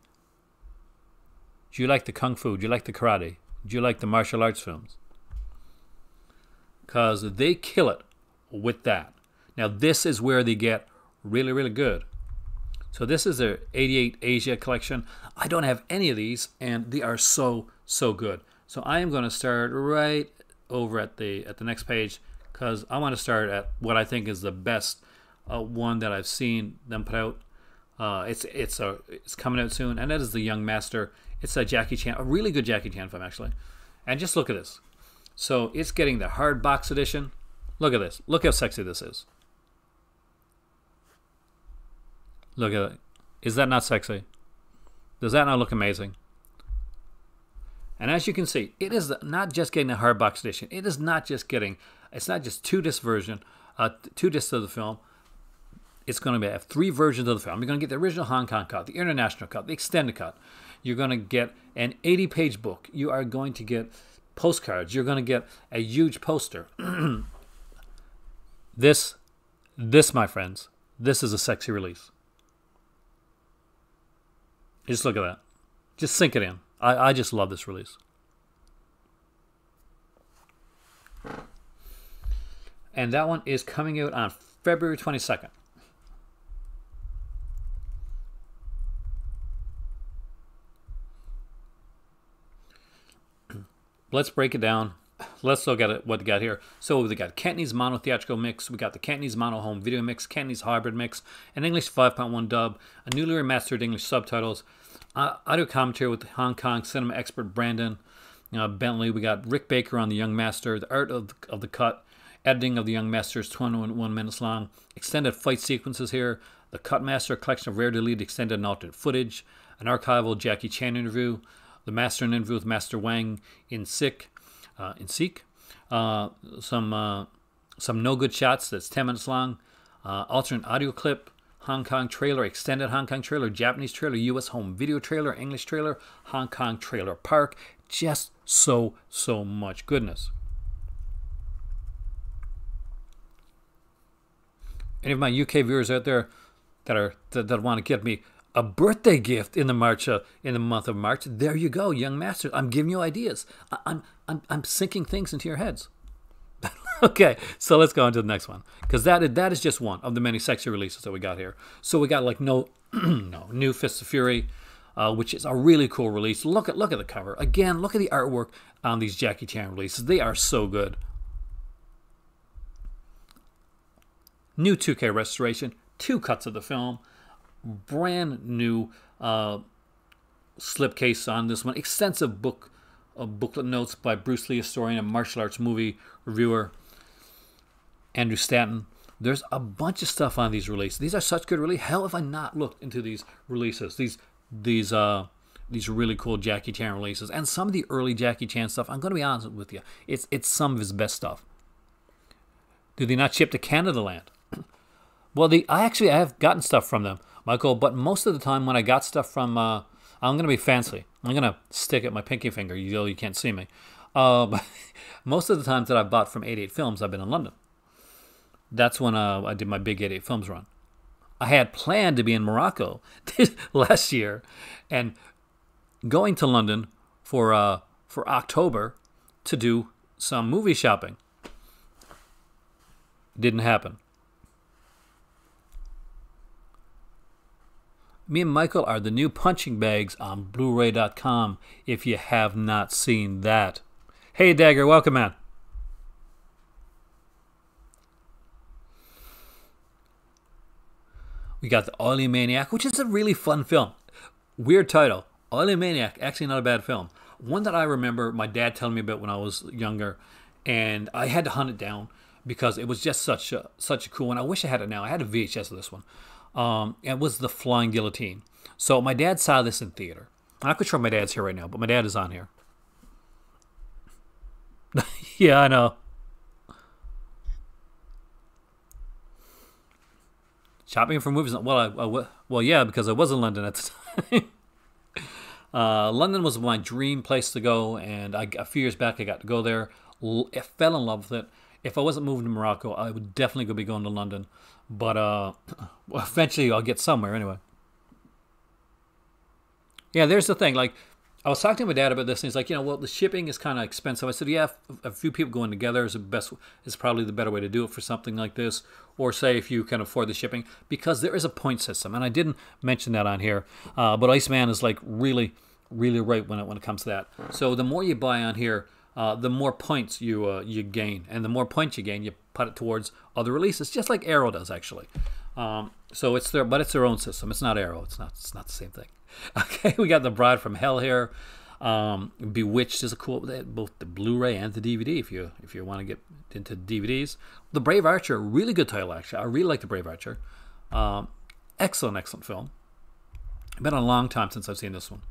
do you like the kung fu? Do you like the karate? Do you like the martial arts films? Because they kill it with that. Now, this is where they get really, really good. So, this is their 88 Asia collection. I don't have any of these, and they are so, so good. So, I am going to start right over at the at the next page because I want to start at what I think is the best uh, one that I've seen them put out. Uh, it's it's a it's coming out soon, and that is the Young Master. It's a Jackie Chan, a really good Jackie Chan film actually. And just look at this. So it's getting the hard box edition. Look at this. Look how sexy this is. Look at it. Is that not sexy? Does that not look amazing? And as you can see, it is not just getting the hard box edition. It is not just getting. It's not just two disc version, uh, two discs of the film it's going to have three versions of the film. You're going to get the original Hong Kong cut, the international cut, the extended cut. You're going to get an 80 page book. You are going to get postcards. You're going to get a huge poster. *clears throat* this, this, my friends, this is a sexy release. Just look at that. Just sink it in. I, I just love this release. And that one is coming out on February 22nd. Let's break it down. let's look at it, what we got here. So we got Cantonese mono theatrical mix, we got the Cantonese mono home video mix, Cantonese hybrid mix, an English 5.1 dub, a newly remastered English subtitles, uh, audio commentary with Hong Kong cinema expert Brandon uh, Bentley. We got Rick Baker on the Young Master, the art of the, of the cut, editing of the Young Master is 21 minutes long, extended fight sequences here, the Cut Master, collection of rare deleted extended and alternate footage, an archival Jackie Chan interview, the Master interview with Master Wang in Sick, uh, in Seek, uh, some uh, some no good shots that's 10 minutes long, uh, alternate audio clip, Hong Kong trailer, extended Hong Kong trailer, Japanese trailer, US home video trailer, English trailer, Hong Kong trailer park. Just so, so much goodness. Any of my UK viewers out there that are that, that want to get me a birthday gift in the March uh, in the month of March, there you go, young master. I'm giving you ideas. I, I'm I'm I'm sinking things into your heads. *laughs* okay, so let's go on to the next one because that that is just one of the many sexy releases that we got here. So we got like no *clears throat* no new Fist of Fury, uh, which is a really cool release. Look at look at the cover again. Look at the artwork on these Jackie Chan releases. They are so good. New 2K restoration, two cuts of the film, brand new uh, slipcase on this one, extensive book uh, booklet notes by Bruce Lee historian and martial arts movie reviewer Andrew Stanton. There's a bunch of stuff on these releases. These are such good releases. Hell, if I not looked into these releases, these these uh these really cool Jackie Chan releases, and some of the early Jackie Chan stuff. I'm going to be honest with you, it's it's some of his best stuff. Do they not ship to Canada land? *clears throat* well, the I actually I have gotten stuff from them, Michael, but most of the time when I got stuff from, uh, I'm going to be fancy. I'm going to stick at my pinky finger. You know you can't see me. Uh, *laughs* most of the times that I've bought from 88 Films, I've been in London that's when uh, I did my big 88 Films run. I had planned to be in Morocco *laughs* last year and going to London for uh, for October to do some movie shopping. Didn't happen. Me and Michael are the new punching bags on Blu-ray.com. If you have not seen that, hey Dagger, welcome man. We got the Oily Maniac, which is a really fun film. Weird title. Oily Maniac, actually not a bad film. One that I remember my dad telling me about when I was younger, and I had to hunt it down because it was just such a such a cool one. I wish I had it now. I had a VHS of this one. Um, it was the Flying Guillotine. So my dad saw this in theater. Not quite sure my dad's here right now, but my dad is on here. *laughs* yeah, I know. Shopping for movies? Well, I, I, well, yeah, because I was in London at the *laughs* time. uh, London was my dream place to go, and I, a few years back I got to go there. I fell in love with it. If I wasn't moving to Morocco, I would definitely be going to London. But uh, *clears throat* eventually, I'll get somewhere anyway. Yeah, there's the thing. Like, I was talking to my dad about this, and he's like, you know, well, the shipping is kind of expensive. I said, yeah, a few people going together is the best, is probably the better way to do it for something like this. Or say if you can afford the shipping, because there is a point system, and I didn't mention that on here. Uh, but Iceman is like really, really right when it when it comes to that. So the more you buy on here, uh, the more points you uh, you gain, and the more points you gain, you put it towards other releases, just like Arrow does actually. Um, so it's their, but it's their own system. It's not Arrow. It's not. It's not the same thing. *laughs* Okay, we got the Bride from Hell here. Um, Bewitched is a cool both the Blu-ray and the DVD if you if you want to get into DVDs. The Brave Archer, really good title actually. I really like the Brave Archer. Um, excellent, excellent film. Been a long time since I've seen this one.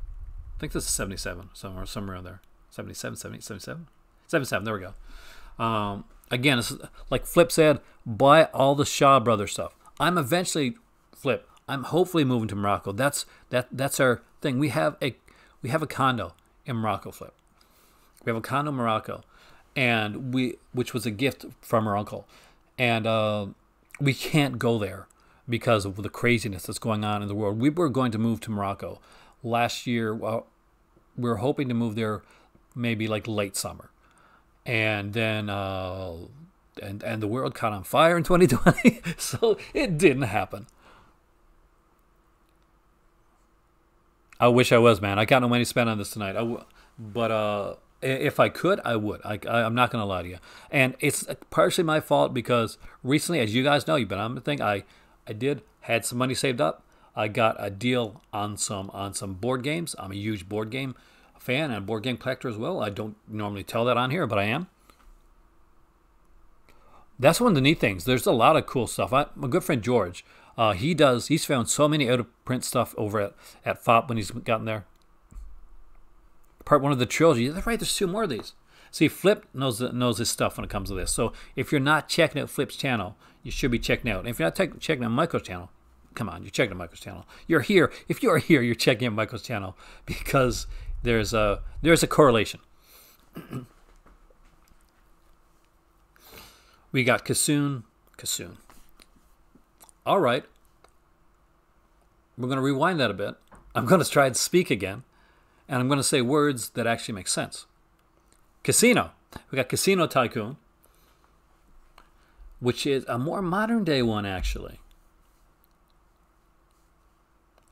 I think this is 77, somewhere somewhere around there. 77, 70, 77? 77, there we go. Um, again, like Flip said, buy all the Shaw Brothers stuff. I'm eventually Flip. I'm hopefully moving to Morocco. That's that that's our thing. We have a we have a condo in Morocco, Flip. We have a condo in Morocco, and we which was a gift from our uncle, and uh, we can't go there because of the craziness that's going on in the world. We were going to move to Morocco last year. Well, we were hoping to move there maybe like late summer, and then uh, and and the world caught on fire in *laughs* 2020, so it didn't happen. I wish I was, man. I got no money spent on this tonight. I w- but uh, If I could, I would. I, am not going to lie to you. And it's partially my fault because recently, as you guys know, you've been on the thing. I, I did had some money saved up. I got a deal on some on some board games. I'm a huge board game fan and board game collector as well. I don't normally tell that on here, but I am. That's one of the neat things. There's a lot of cool stuff. I, my good friend George, uh, he does. He's found so many out of print stuff over at at Fopp when he's gotten there part one of the trilogy. That's right. There's two more of these. See, Flip knows knows his stuff when it comes to this. So if you're not checking out Flip's channel, you should be checking out. And if you're not checking out Michael's channel, come on, you're checking out Michael's channel. You're here. If you're here, you're checking out Michael's channel because there's a there's a correlation. we got Kassoon, Kassoon. All right. We're going to rewind that a bit. I'm going to try and speak again and I'm going to say words that actually make sense. Casino. We got Casino Tycoon, which is a more modern day one, actually.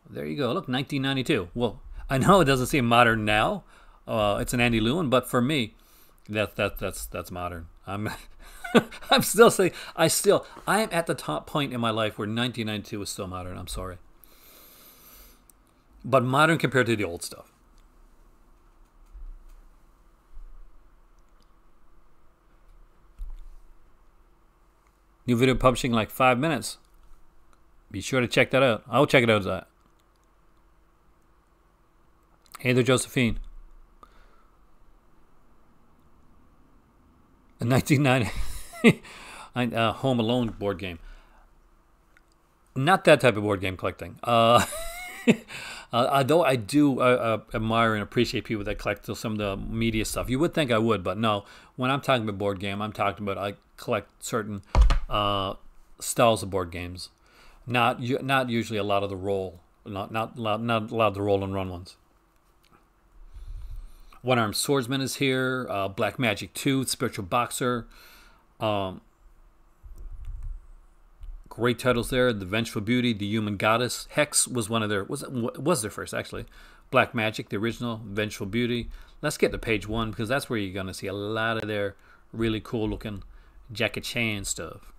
There you go. Look, 1992. Well, I know it doesn't seem modern now. Uh, it's an Andy Lewin, but for me, that that that's that's modern. I'm *laughs* I'm still saying I still I am at the top point in my life where 1992 is still modern. I'm sorry, but modern compared to the old stuff. New video publishing like five minutes. Be sure to check that out. I'll check it out. Hey there, Josephine. A 1990 uh, *laughs* Home Alone board game. Not that type of board game collecting. Uh, *laughs* uh, although I do uh, uh, admire and appreciate people that collect some of the media stuff. You would think I would, but no. When I'm talking about board game, I'm talking about I collect certain uh, styles of board games. Not not usually a lot of the roll, not not not a lot of the roll and run ones. One Armed Swordsman is here. Uh, Black Magic Two, Spiritual Boxer. Um, great titles there. The Vengeful Beauty, The Human Goddess. Hex was one of their was was their first actually. Black Magic, the original. Vengeful Beauty. Let's get to page one because that's where you're gonna see a lot of their really cool looking Jackie Chan stuff.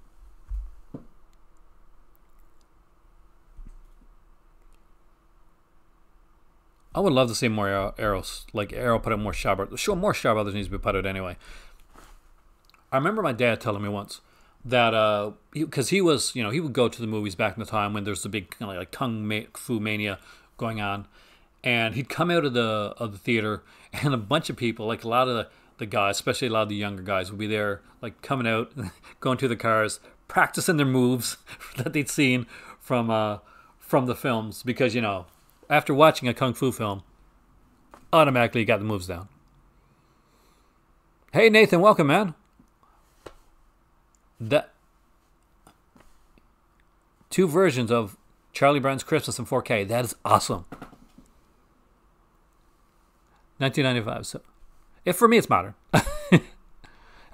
I would love to see more arrows. Like Arrow put out more Shaw Brothers. Sure, more Shaw Brothers needs to be put out anyway. I remember my dad telling me once that because uh, he, he, was, you know, he would go to the movies back in the time when there's the big kind of like kung fu mania going on, and he'd come out of the of the theater, *laughs* and a bunch of people, like a lot of the, the guys, especially a lot of the younger guys, would be there, like coming out, *laughs* going to the cars, practicing their moves *laughs* that they'd seen from uh, from the films because you know after watching a kung fu film, automatically got the moves down. Hey Nathan, welcome man. That two versions of Charlie Brown's Christmas in 4K. That is awesome. 1995. So, if for me, it's modern. *laughs* have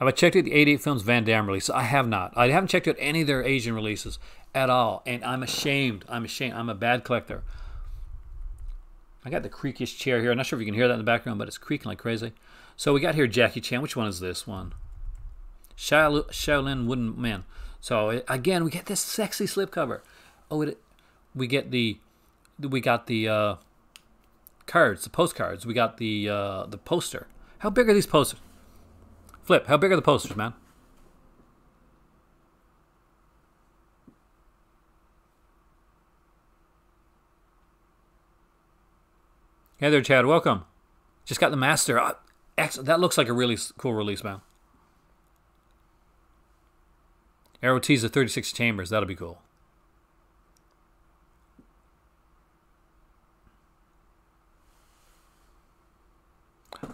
I checked out the 88 Films Van Damme release? I have not. I haven't checked out any of their Asian releases at all, and I'm ashamed. I'm ashamed. I'm a bad collector. I got the creakish chair here. I'm not sure if you can hear that in the background, but it's creaking like crazy. So we got here Jackie Chan. Which one is this one? Shaolin Wooden Man. So again, we get this sexy slipcover. Oh, it, we get the we got the uh, cards, the postcards. We got the uh, the poster. How big are these posters? Flip. How big are the posters, man? Hey there, Chad. Welcome. Just got the master. Uh, excellent. That looks like a really cool release, man. Arrow T's of 36 chambers. That'll be cool.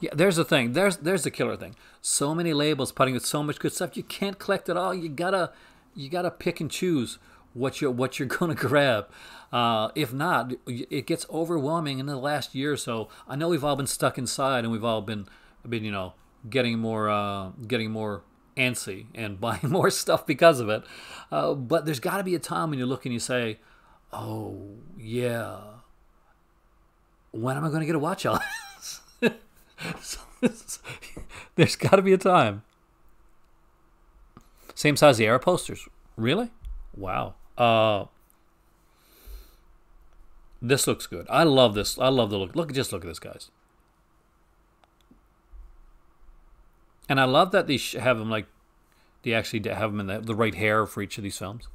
Yeah, there's the thing. There's there's the killer thing. So many labels putting with so much good stuff. You can't collect it all. You gotta you gotta pick and choose what you're what you're *laughs* gonna grab. Uh, if not, it gets overwhelming in the last year or so. I know we've all been stuck inside and we've all been, been you know, getting more, uh, getting more antsy and *laughs* buying more stuff because of it. Uh, but there's got to be a time when you look and you say, "Oh yeah, when am I going to get a watch on?" so, *laughs* There's got to be a time. Same size the Arrow posters. Really? Wow. Uh, this looks good. I love this. I love the look. Look, just look at this, guys. And I love that they have them like they actually have them in the, the right hair for each of these films.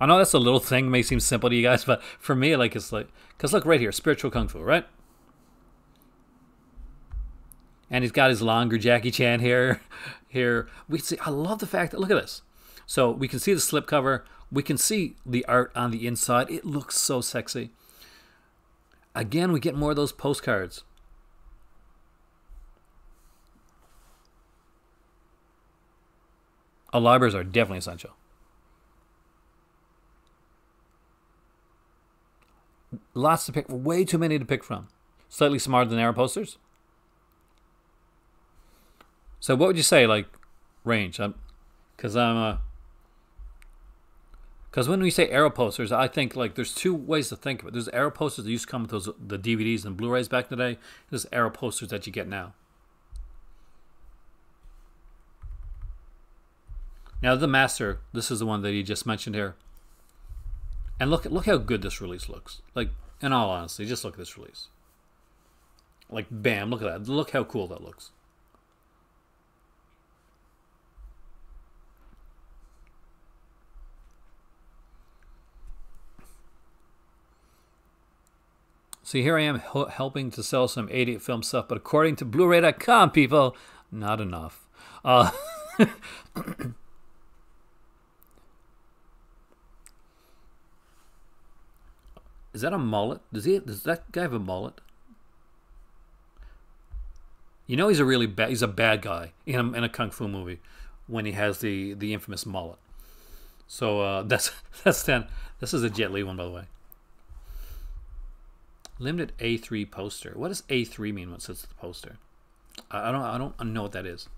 I know that's a little thing, may seem simple to you guys, but for me, like it's like, because look right here, spiritual kung fu, right? And he's got his longer Jackie Chan hair. *laughs* Here we see. I love the fact that look at this. So we can see the slipcover. We can see the art on the inside. It looks so sexy. Again, we get more of those postcards. Our libraries are definitely essential. Lots to pick, way too many to pick from. Slightly smarter than Arrow posters. So what would you say, like, range? Because I'm, I'm uh, because when we say Arrow posters, I think like there's two ways to think of it. There's Arrow posters that used to come with those the DVDs and Blu-rays back in the day. There's Arrow posters that you get now. Now the master, this is the one that he just mentioned here. And look at look how good this release looks. Like in all honesty, just look at this release. Like bam, look at that. Look how cool that looks. See, here I am helping to sell some 88 film stuff, but according to Blu-ray.com, people, not enough. Uh, *coughs* Is that a mullet? Does he? Does that guy have a mullet? You know he's a really bad. He's a bad guy in a, in a kung fu movie when he has the the infamous mullet. So uh, *laughs* that's that's ten. This is a Jet Li one, by the way. Limited A3 poster. What does A3 mean when it says the poster? I, don't I don't know what that is.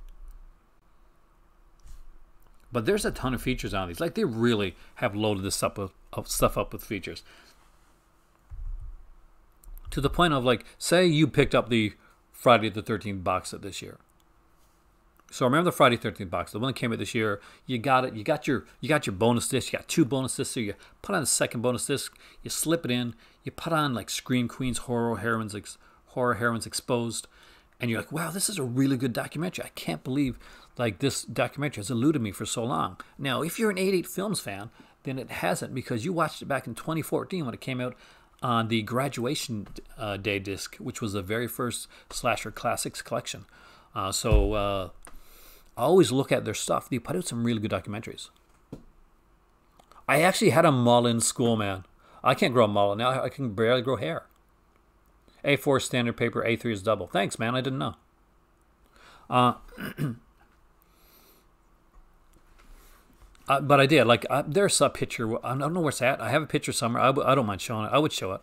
But there's a ton of features on these. Like they really have loaded this up of stuff up with features to the point of like, say you picked up the Friday the 13th box set this year. So remember the Friday 13th box, the one that came out this year. You got it. You got your you got your bonus disc. You got two bonus discs. So you put on the second bonus disc. You slip it in. You put on like Scream Queens, horror heroines, ex, horror heroines exposed, and you're like, wow, this is a really good documentary. I can't believe like this documentary has eluded me for so long. Now, if you're an 88 Films fan, then it hasn't because you watched it back in 2014 when it came out on the graduation uh, day disc, which was the very first Slasher Classics collection. Uh, so uh, always look at their stuff. They put out some really good documentaries. I actually had a mullet in school, man. I can't grow a mullet now. I can barely grow hair. A4 standard paper, A3 is double. Thanks, man. I didn't know. Uh, *clears throat* Uh, but I did. Like, uh, there's a picture. I don't know where it's at. I have a picture somewhere. I w- I don't mind showing it. I would show it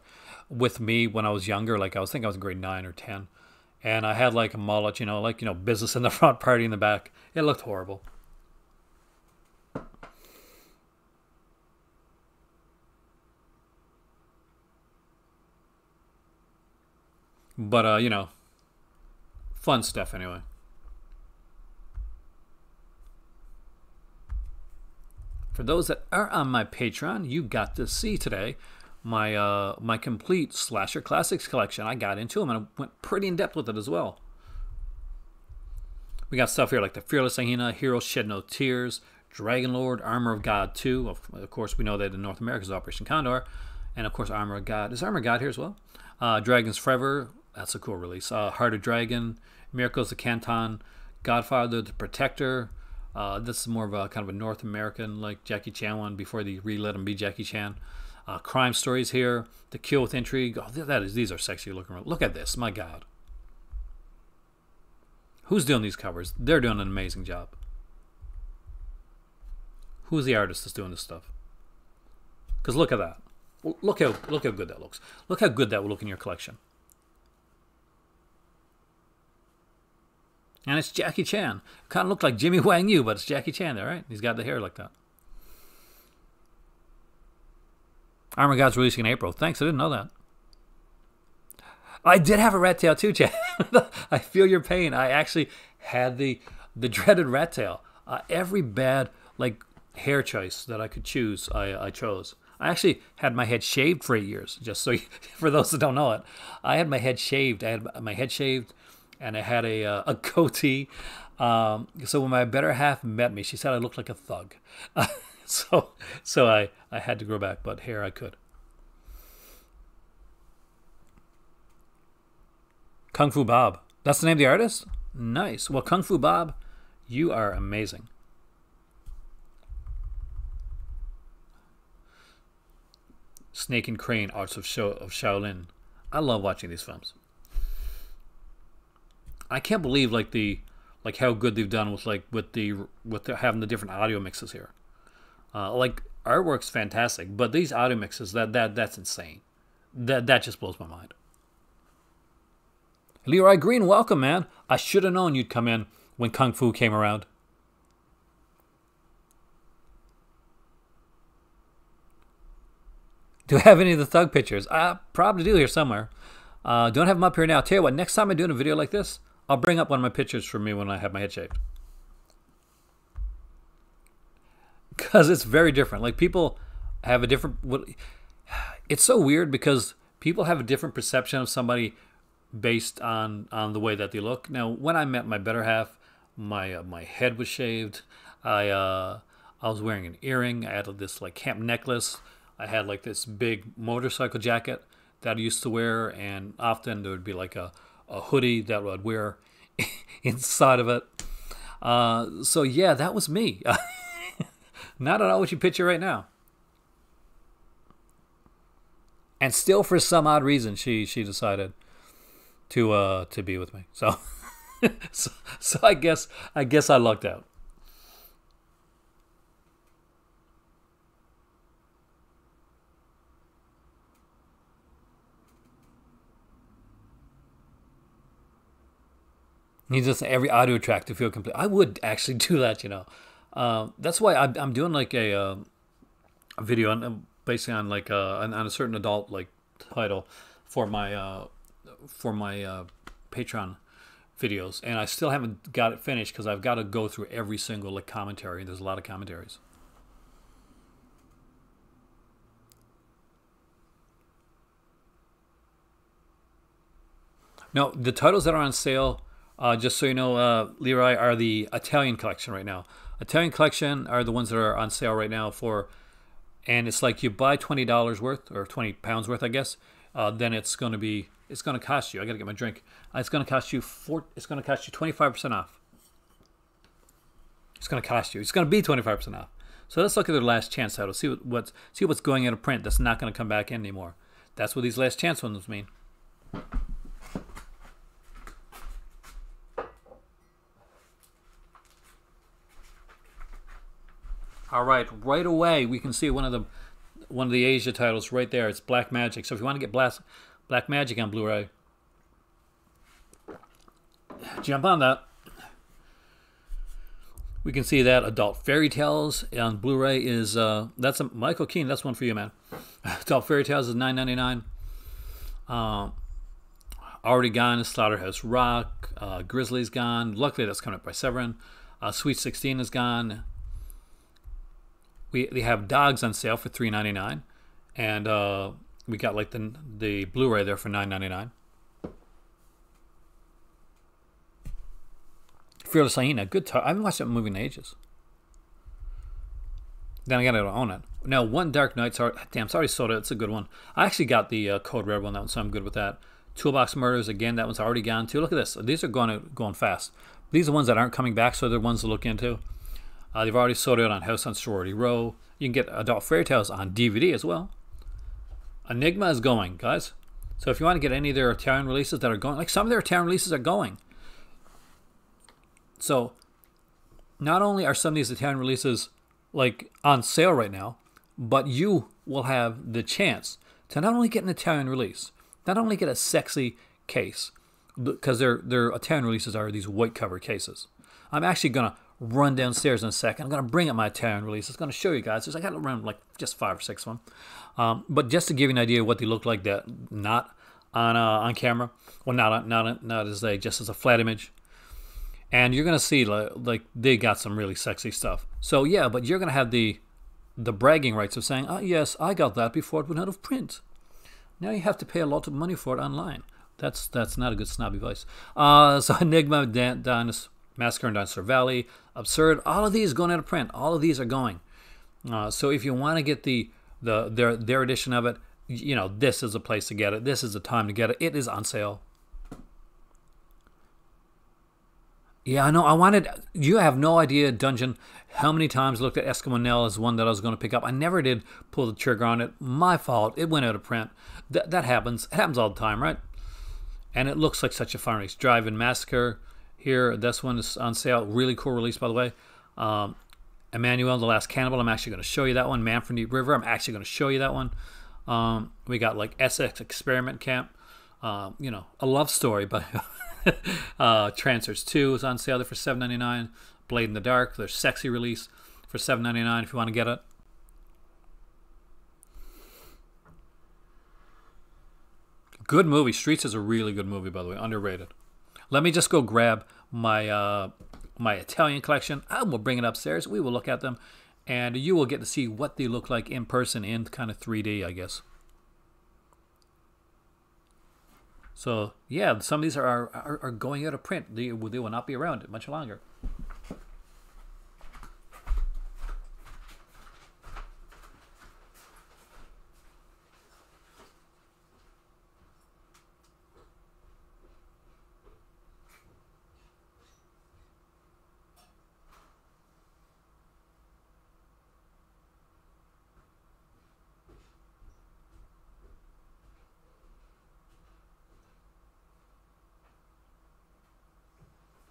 with me when I was younger. Like, I was thinking I was in grade nine or 10. And I had like a mullet, you know, like, you know, business in the *laughs* front, party in the back. It looked horrible. But, uh, you know, fun stuff anyway. For those that are on my Patreon, you got to see today my uh, my complete slasher classics collection. I got into them and I went pretty in depth with it as well. We got stuff here like the Fearless Hyena, Heroes Shed No Tears, Dragon Lord, Armor of God 2. Of, of course, we know that in North America is Operation Condor. And of course, Armor of God. Is Armor of God here as well? Uh, Dragons Forever. That's a cool release. Uh, Heart of Dragon, Miracles of Canton, Godfather the Protector, uh, this is more of a kind of a North American like Jackie Chan one before they re-let him be Jackie Chan. Uh, crime stories here, The Kill with Intrigue. Oh, that is these are sexy looking. Look at this, my God. Who's doing these covers? They're doing an amazing job. Who's the artist that's doing this stuff? Because look at that. Look how look how good that looks. Look how good that will look in your collection. And it's Jackie Chan. Kind of looked like Jimmy Wang Yu, but it's Jackie Chan there, right? He's got the hair like that. Armor God's releasing in April. Thanks, I didn't know that. I did have a rat tail too, Chad. *laughs* I feel your pain. I actually had the the dreaded rat tail. Uh, every bad like hair choice that I could choose, I, I chose. I actually had my head shaved for eight years. Just so you, *laughs* for those that don't know it, I had my head shaved. I had my head shaved, and I had a uh, a *laughs* goatee. Um, so when my better half met me, she said I looked like a thug. *laughs* so so I I had to grow back, but hair I could. Kung Fu Bob. That's the name of the artist? Nice. Well, Kung Fu Bob, you are amazing. Snake and Crane, Arts of, Sha- of Shaolin. I love watching these films. I can't believe like the like how good they've done with like with the with the, having the different audio mixes here. Uh, like artwork's fantastic, but these audio mixes that that that's insane. That that just blows my mind. Leroy Green, welcome, man. I should have known you'd come in when Kung Fu came around. Do I have any of the thug pictures? I probably do here somewhere. Uh, don't have them up here now. Tell you what, next time I'm doing a video like this, I'll bring up one of my pictures for me when I have my head shaved. Because it's very different. Like people have a different. It's so weird because people have a different perception of somebody based on on the way that they look. Now, when I met my better half, my uh, my head was shaved. I uh, I was wearing an earring. I had this like camp necklace. I had like this big motorcycle jacket that I used to wear, and often there would be like a, a hoodie that I'd wear *laughs* inside of it. Uh, so yeah, that was me. *laughs* Not at all what you picture right now. And still, for some odd reason, she she decided to uh to be with me. So, *laughs* so, so I guess I guess I lucked out. Needs just every audio track to feel complete. I would actually *laughs* do that, you know. Uh, that's why I'm, I'm doing like a, uh, a video on um, basically on like uh, on, on, a certain adult like title for my uh, for my uh, Patreon videos, and I still haven't got it finished because I've got to go through every single like commentary. There's a lot of commentaries. No, the titles that are on sale, uh, just so you know, uh, Leroy, are the Italian collection right now. Italian collection are the ones that are on sale right now for, and it's like you buy twenty dollars worth or twenty pounds worth, I guess. Uh, then it's going to be it's going to cost you. I got to get my drink. Uh, it's going to cost you four. It's going to cost you twenty five percent off. It's going to cost you. It's going to be twenty five percent off. So let's look at their last chance title. See what, what's see what's going out of print that's not going to come back in anymore. That's what these last chance ones mean. All right, right away we can see one of the one of the Asia titles right there. It's Black Magic. So if you want to get Black Black Magic on Blu-ray, jump on that. We can see that Adult Fairy Tales on Blu-ray is uh, that's a Michael Keane. That's one for you, man. *laughs* Adult Fairy Tales is nine ninety nine. Um, already gone Slaughterhouse Rock. Uh, Grizzly's gone. Luckily, that's coming up by Severin. Uh, Sweet Sixteen is gone. We they have Dogs on sale for three ninety nine, and uh, we got like the the Blu-ray there for nine ninety nine. Fearless Hyena, good. T- I haven't watched that movie in ages. Then I gotta own it. Now, One Dark Night, sorry, damn, sorry, Soda, it's a good one. I actually got the uh, Code Red one, that one, so I'm good with that. Toolbox Murders, again, that one's already gone too. Look at this. These are going going fast. These are ones that aren't coming back, so they're ones to look into. Uh, they've already sold out on House on Sorority Row. You can get Adult Fairy Tales on DVD as well. Enigma is going, guys. So if you want to get any of their Italian releases that are going, like some of their Italian releases are going. So not only are some of these Italian releases like on sale right now, but you will have the chance to not only get an Italian release, not only get a sexy case, because their their Italian releases are these white cover cases. I'm actually gonna run downstairs in a second. I'm going to bring up my Italian release. It's going to show you guys. I got around like just five or six of them. Um, but just to give you an idea of what they look like, that not on uh, on camera, well, not not not as a just as a flat image. and you're gonna see like, like they got some really sexy stuff. So yeah, but you're gonna have the the bragging rights of saying, "Ah, yes, I got that before it went out of print." Now you have to pay a lot of money for it online. That's that's not a good snobby voice. Uh, so *laughs* Enigma, Dan- Dinosaur, Massacre in Dinosaur Valley, Absurd, all of these going out of print. All of these are going. Uh, so if you want to get the the their their edition of it, you know this is a place to get it. This is the time to get it. It is on sale. Yeah, I know. I wanted. You have no idea, Dungeon, how many times looked at Eskimo Nell as one that I was going to pick up. I never did pull the trigger on it. My fault. It went out of print. That that happens. It happens all the time, right? And it looks like such a fun race. Drive-In Massacre here. This one is on sale. Really cool release, by the way. Um, Emanuelle, the Last Cannibal. I'm actually going to show you that one. Man from Deep River. I'm actually going to show you that one. Um, we got like SS Experiment Camp. Um, you know, a love story, but *laughs* uh, Trancers 2 is on sale there for $7.99. Blade in the Dark, their sexy release for $7.99 if you want to get it. Good movie. Streets is a really good movie, by the way. Underrated. Let me just go grab my uh, my Italian collection. I will bring it upstairs. We will look at them, and you will get to see what they look like in person in kind of 3D, I guess. So yeah, some of these are are, are going out of print. They, they will not be around much longer.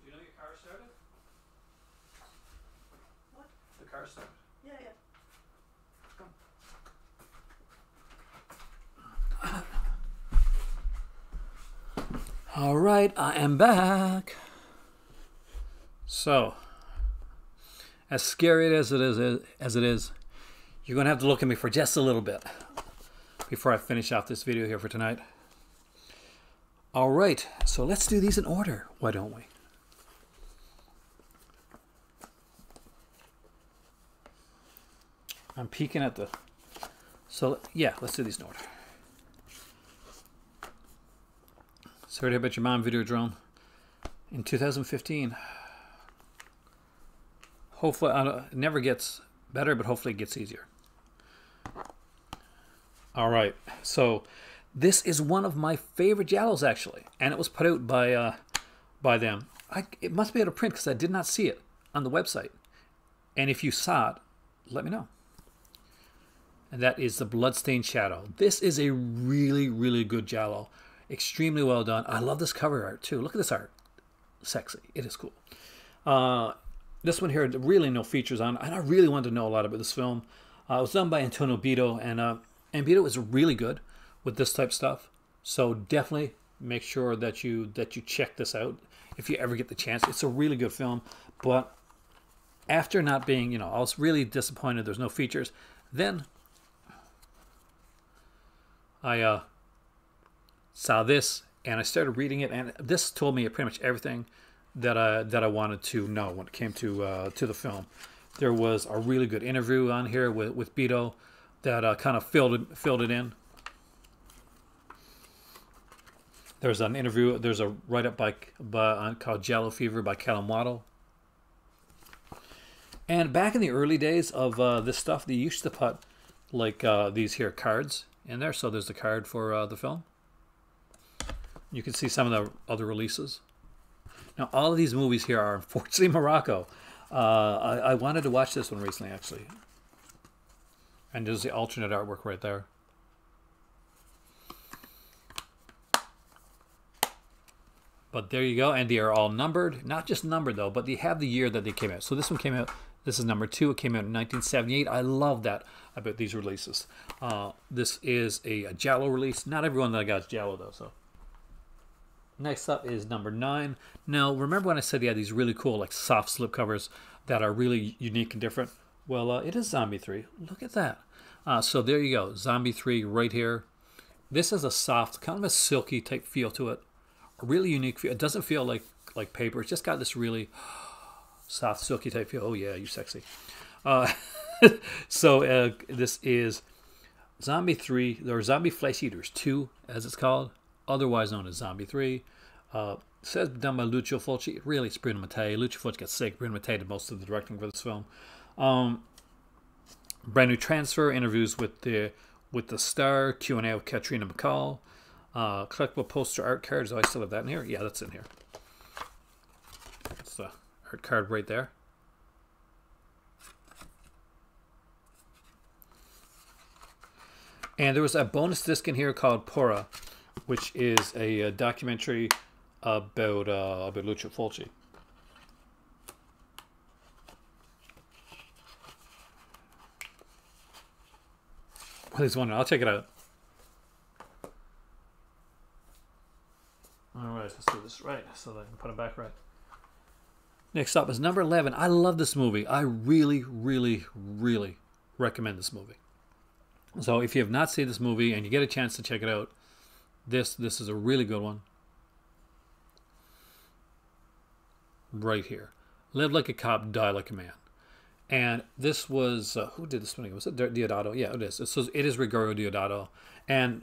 Do you know your car started? What? The car started. Yeah, yeah. All right, I am back. So, as scary as it is, as it is, you're gonna have to look at me for just a little bit before I finish off this video here for tonight. All right, so let's do these in order. Why don't we? I'm peeking at the. So yeah, let's do these in order. Sorry about your mom, Videodrome In 2015. Hopefully, it never gets better, but hopefully it gets easier. All right, so this is one of my favorite Giallos actually, and it was put out by uh, by them. I, it must be out of print because I did not see it on the website. And if you saw it, let me know. And that is the Bloodstained Shadow. This is a really, really good Giallo. Extremely well done. I love this cover art too. Look at this art. Sexy. It is cool. Uh, this one here, really no features on. And I really wanted to know a lot about this film. Uh, it was done by Antonio Bido, and uh, and is really good with this type stuff. So definitely make sure that you that you check this out if you ever get the chance. It's a really good film, but after not being, you know, I was really disappointed. There's no features. Then I uh, saw this and I started reading it, and this told me pretty much everything that I that I wanted to know when it came to uh, to the film. There was a really good interview on here with with Bido that uh, kind of filled it filled it in. There's an interview. There's a write up by, by called Giallo Fever by Calum Waddell. And back in the early days of uh, this stuff, they used to put like uh, these here cards in there. So there's the card for uh, the film. You can see some of the other releases. Now, all of these movies here are unfortunately *laughs* Morocco. Uh, I, I wanted to watch this one recently, actually. And there's the alternate artwork right there. But there you go, and they are all numbered. Not just numbered though, but they have the year that they came out. So this one came out. This is number two. It came out in 1978. I love that about these releases. Uh, this is a, a Giallo release. Not everyone that I got is Giallo though. So next up is number nine. Now remember when I said they had these really cool like soft slip covers that are really unique and different? Well, uh, it is Zombie 3. Look at that. Uh, so there you go, Zombie 3 right here. This is a soft, kind of a silky type feel to it. A really unique feel. It doesn't feel like like paper. It's just got this really *gasps* soft, silky type feel. Oh yeah, you're sexy. Uh, *laughs* so uh, this is Zombie Three or Zombie Flesh Eaters Two, as it's called, otherwise known as Zombie Three. Uh, says done by Lucio Fulci. Really, it's Bruno Mattei. Lucio Fulci got sick. Bruno Mattei did most of the directing for this film. Um, brand new transfer interviews with the with the star Q and A with Katrina McCall. Uh, collectible poster art cards. Oh, I still have that in here. Yeah, that's in here. That's the art card right there. And there was a bonus disc in here called Porra, which is a, a documentary about uh, about Lucio Fulci. What is one? I'll check it out. All right, let's do this right so that I can put it back right. Next up is number 11. I love this movie. I really, really, really recommend this movie. So if you have not seen this movie and you get a chance to check it out, this this is a really good one. Right here. Live like a cop, die like a man. And this was uh, who did this one? Was it Deodato? Yeah, it is. It says it is Ruggero Deodato, and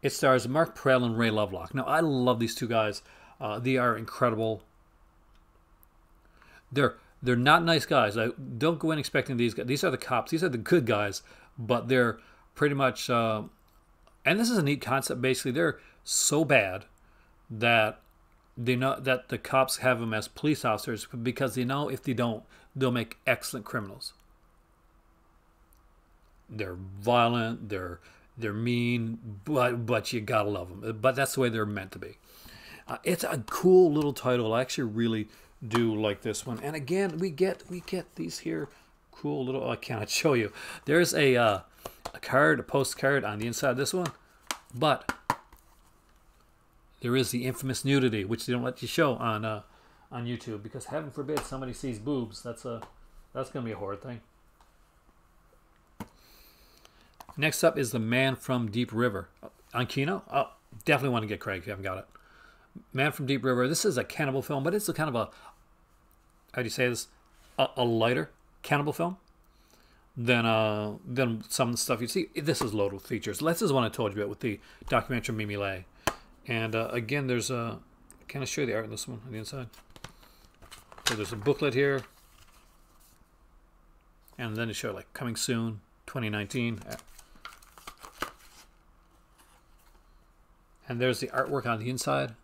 it stars Marc Porel and Ray Lovelock. Now I love these two guys. Uh, they are incredible. They're they're not nice guys. I don't go in expecting these guys. These are the cops. These are the good guys, but they're pretty much. Uh, and this is a neat concept. Basically, they're so bad that they know that the cops have them as police officers because they know if they don't, they'll make excellent criminals. They're violent. They're they're mean, but but you gotta love them. But that's the way they're meant to be. Uh, it's a cool little title. I actually really do like this one. And again, we get we get these here cool little. I cannot *laughs* show you. There's a uh, a card, a postcard on the inside of this one, but there is the infamous nudity, which they don't let you show on uh, on YouTube because heaven forbid somebody sees boobs. That's a that's gonna be a horrid thing. Next up is the Man from Deep River on Kino. Oh, definitely want to get Craig if you haven't got it. Man from Deep River. This is a cannibal film, but it's a kind of a how do you say this? A, a lighter cannibal film than uh than some of stuff you see. This is loaded with features. This is one I told you about with the documentary Me Me Lai. And uh, again, there's a. Can I show you the art in this one on the inside? So there's a booklet here. And then to show like coming soon, 2019. And there's the artwork on the inside.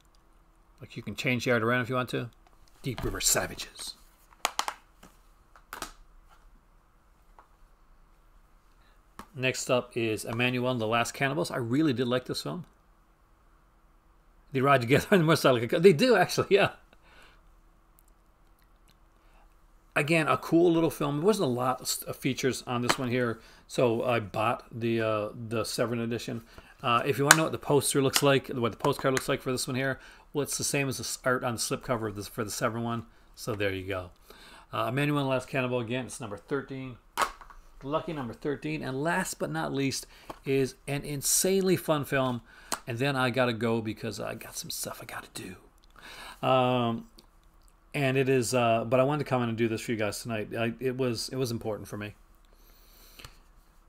Like you can change the art around if you want to. Deep River Savages. Next up is Emanuelle and the Last Cannibals. I really did like this film. They ride together *laughs* on the motorcycle. They do actually, yeah. Again, a cool little film. There wasn't a lot of features on this one here, so I bought the uh, the Severin edition. Uh, if you want to know what the poster looks like, what the postcard looks like for this one here, well, it's the same as the art on the slipcover for the Severin one. So there you go. Uh, Emanuelle and Last Cannibal again. It's number thirteen. Lucky number 13. And last but not least is an insanely fun film. And then I got to go because I got some stuff I got to do. Um, and it is, uh, but I wanted to come in and do this for you guys tonight. I, it was it was important for me.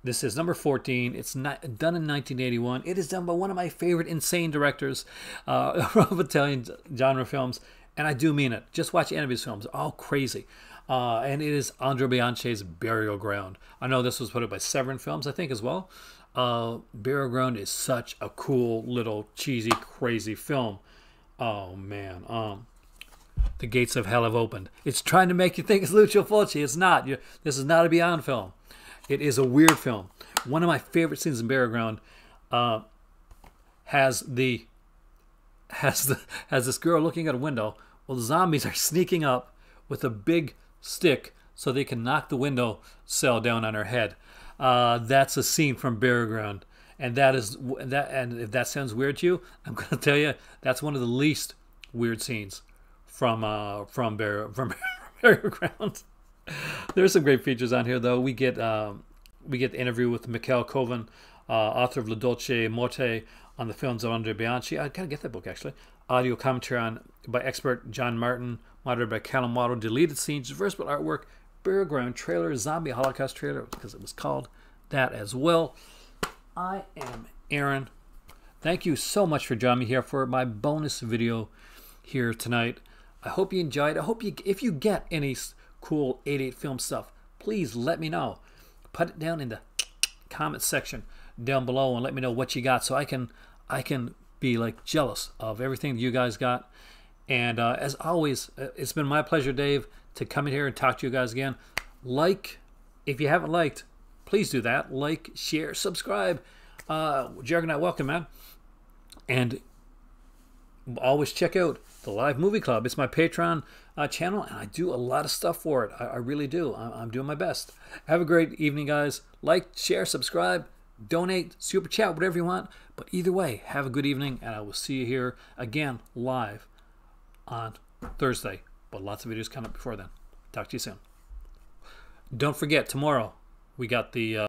This is number 14. It's not done in 1981. It is done by one of my favorite insane directors uh, *laughs* of Italian genre films. And I do mean it. Just watch any of his films. All crazy. Uh, and it is Andre Bianchi's Burial Ground. I know this was put out by Severin Films, I think, as well. Uh, Burial Ground is such a cool little cheesy, crazy film. Oh man, um, the gates of hell have opened. It's trying to make you think it's Lucio Fulci. It's not. You, this is not a Beyond film. It is a weird film. One of my favorite scenes in Burial Ground uh, has the has the has this girl looking at a window. Well, the zombies are sneaking up with a big stick so they can knock the window sill down on her head. Uh, that's a scene from Burial Ground, and that is that. And if that sounds weird to you, *laughs* I'm going to tell you that's one of the least weird scenes from uh, from Burial *laughs* from Burial Ground. There's some great features on here, though. We get um, we get the interview with Michael Koven, uh, author of La Dolce Morte on the films of Andre Bianchi. I gotta get that book actually. audio commentary on by expert John Martin, moderated by Calum Waddell, deleted scenes, versatile artwork, burial ground trailer, zombie Holocaust trailer, because it was called that as well. I am Aaron. Thank you so much for joining me here for my bonus video here tonight. I hope you enjoyed. I hope you, if you get any cool 88 film stuff, please let me know. Put it down in the comment section down below and let me know what you got so I can I can be like jealous of everything you guys got. And uh, as always, uh, it's been my pleasure, Dave, to come in here and talk to you guys again. Like, if you haven't liked, please do that. Like, share, subscribe. Uh, Juggernaut, welcome, man. And always check out the Live Movie Club. It's my Patreon uh, channel, and I do a lot of stuff for it. I, I really do. I'm, I'm doing my best. Have a great evening, guys. Like, share, subscribe, donate, super chat, whatever you want. But either way, have a good evening, and I will see you here again live on Thursday. But lots of videos coming up before then. Talk to you soon. Don't forget, tomorrow we got the. Uh,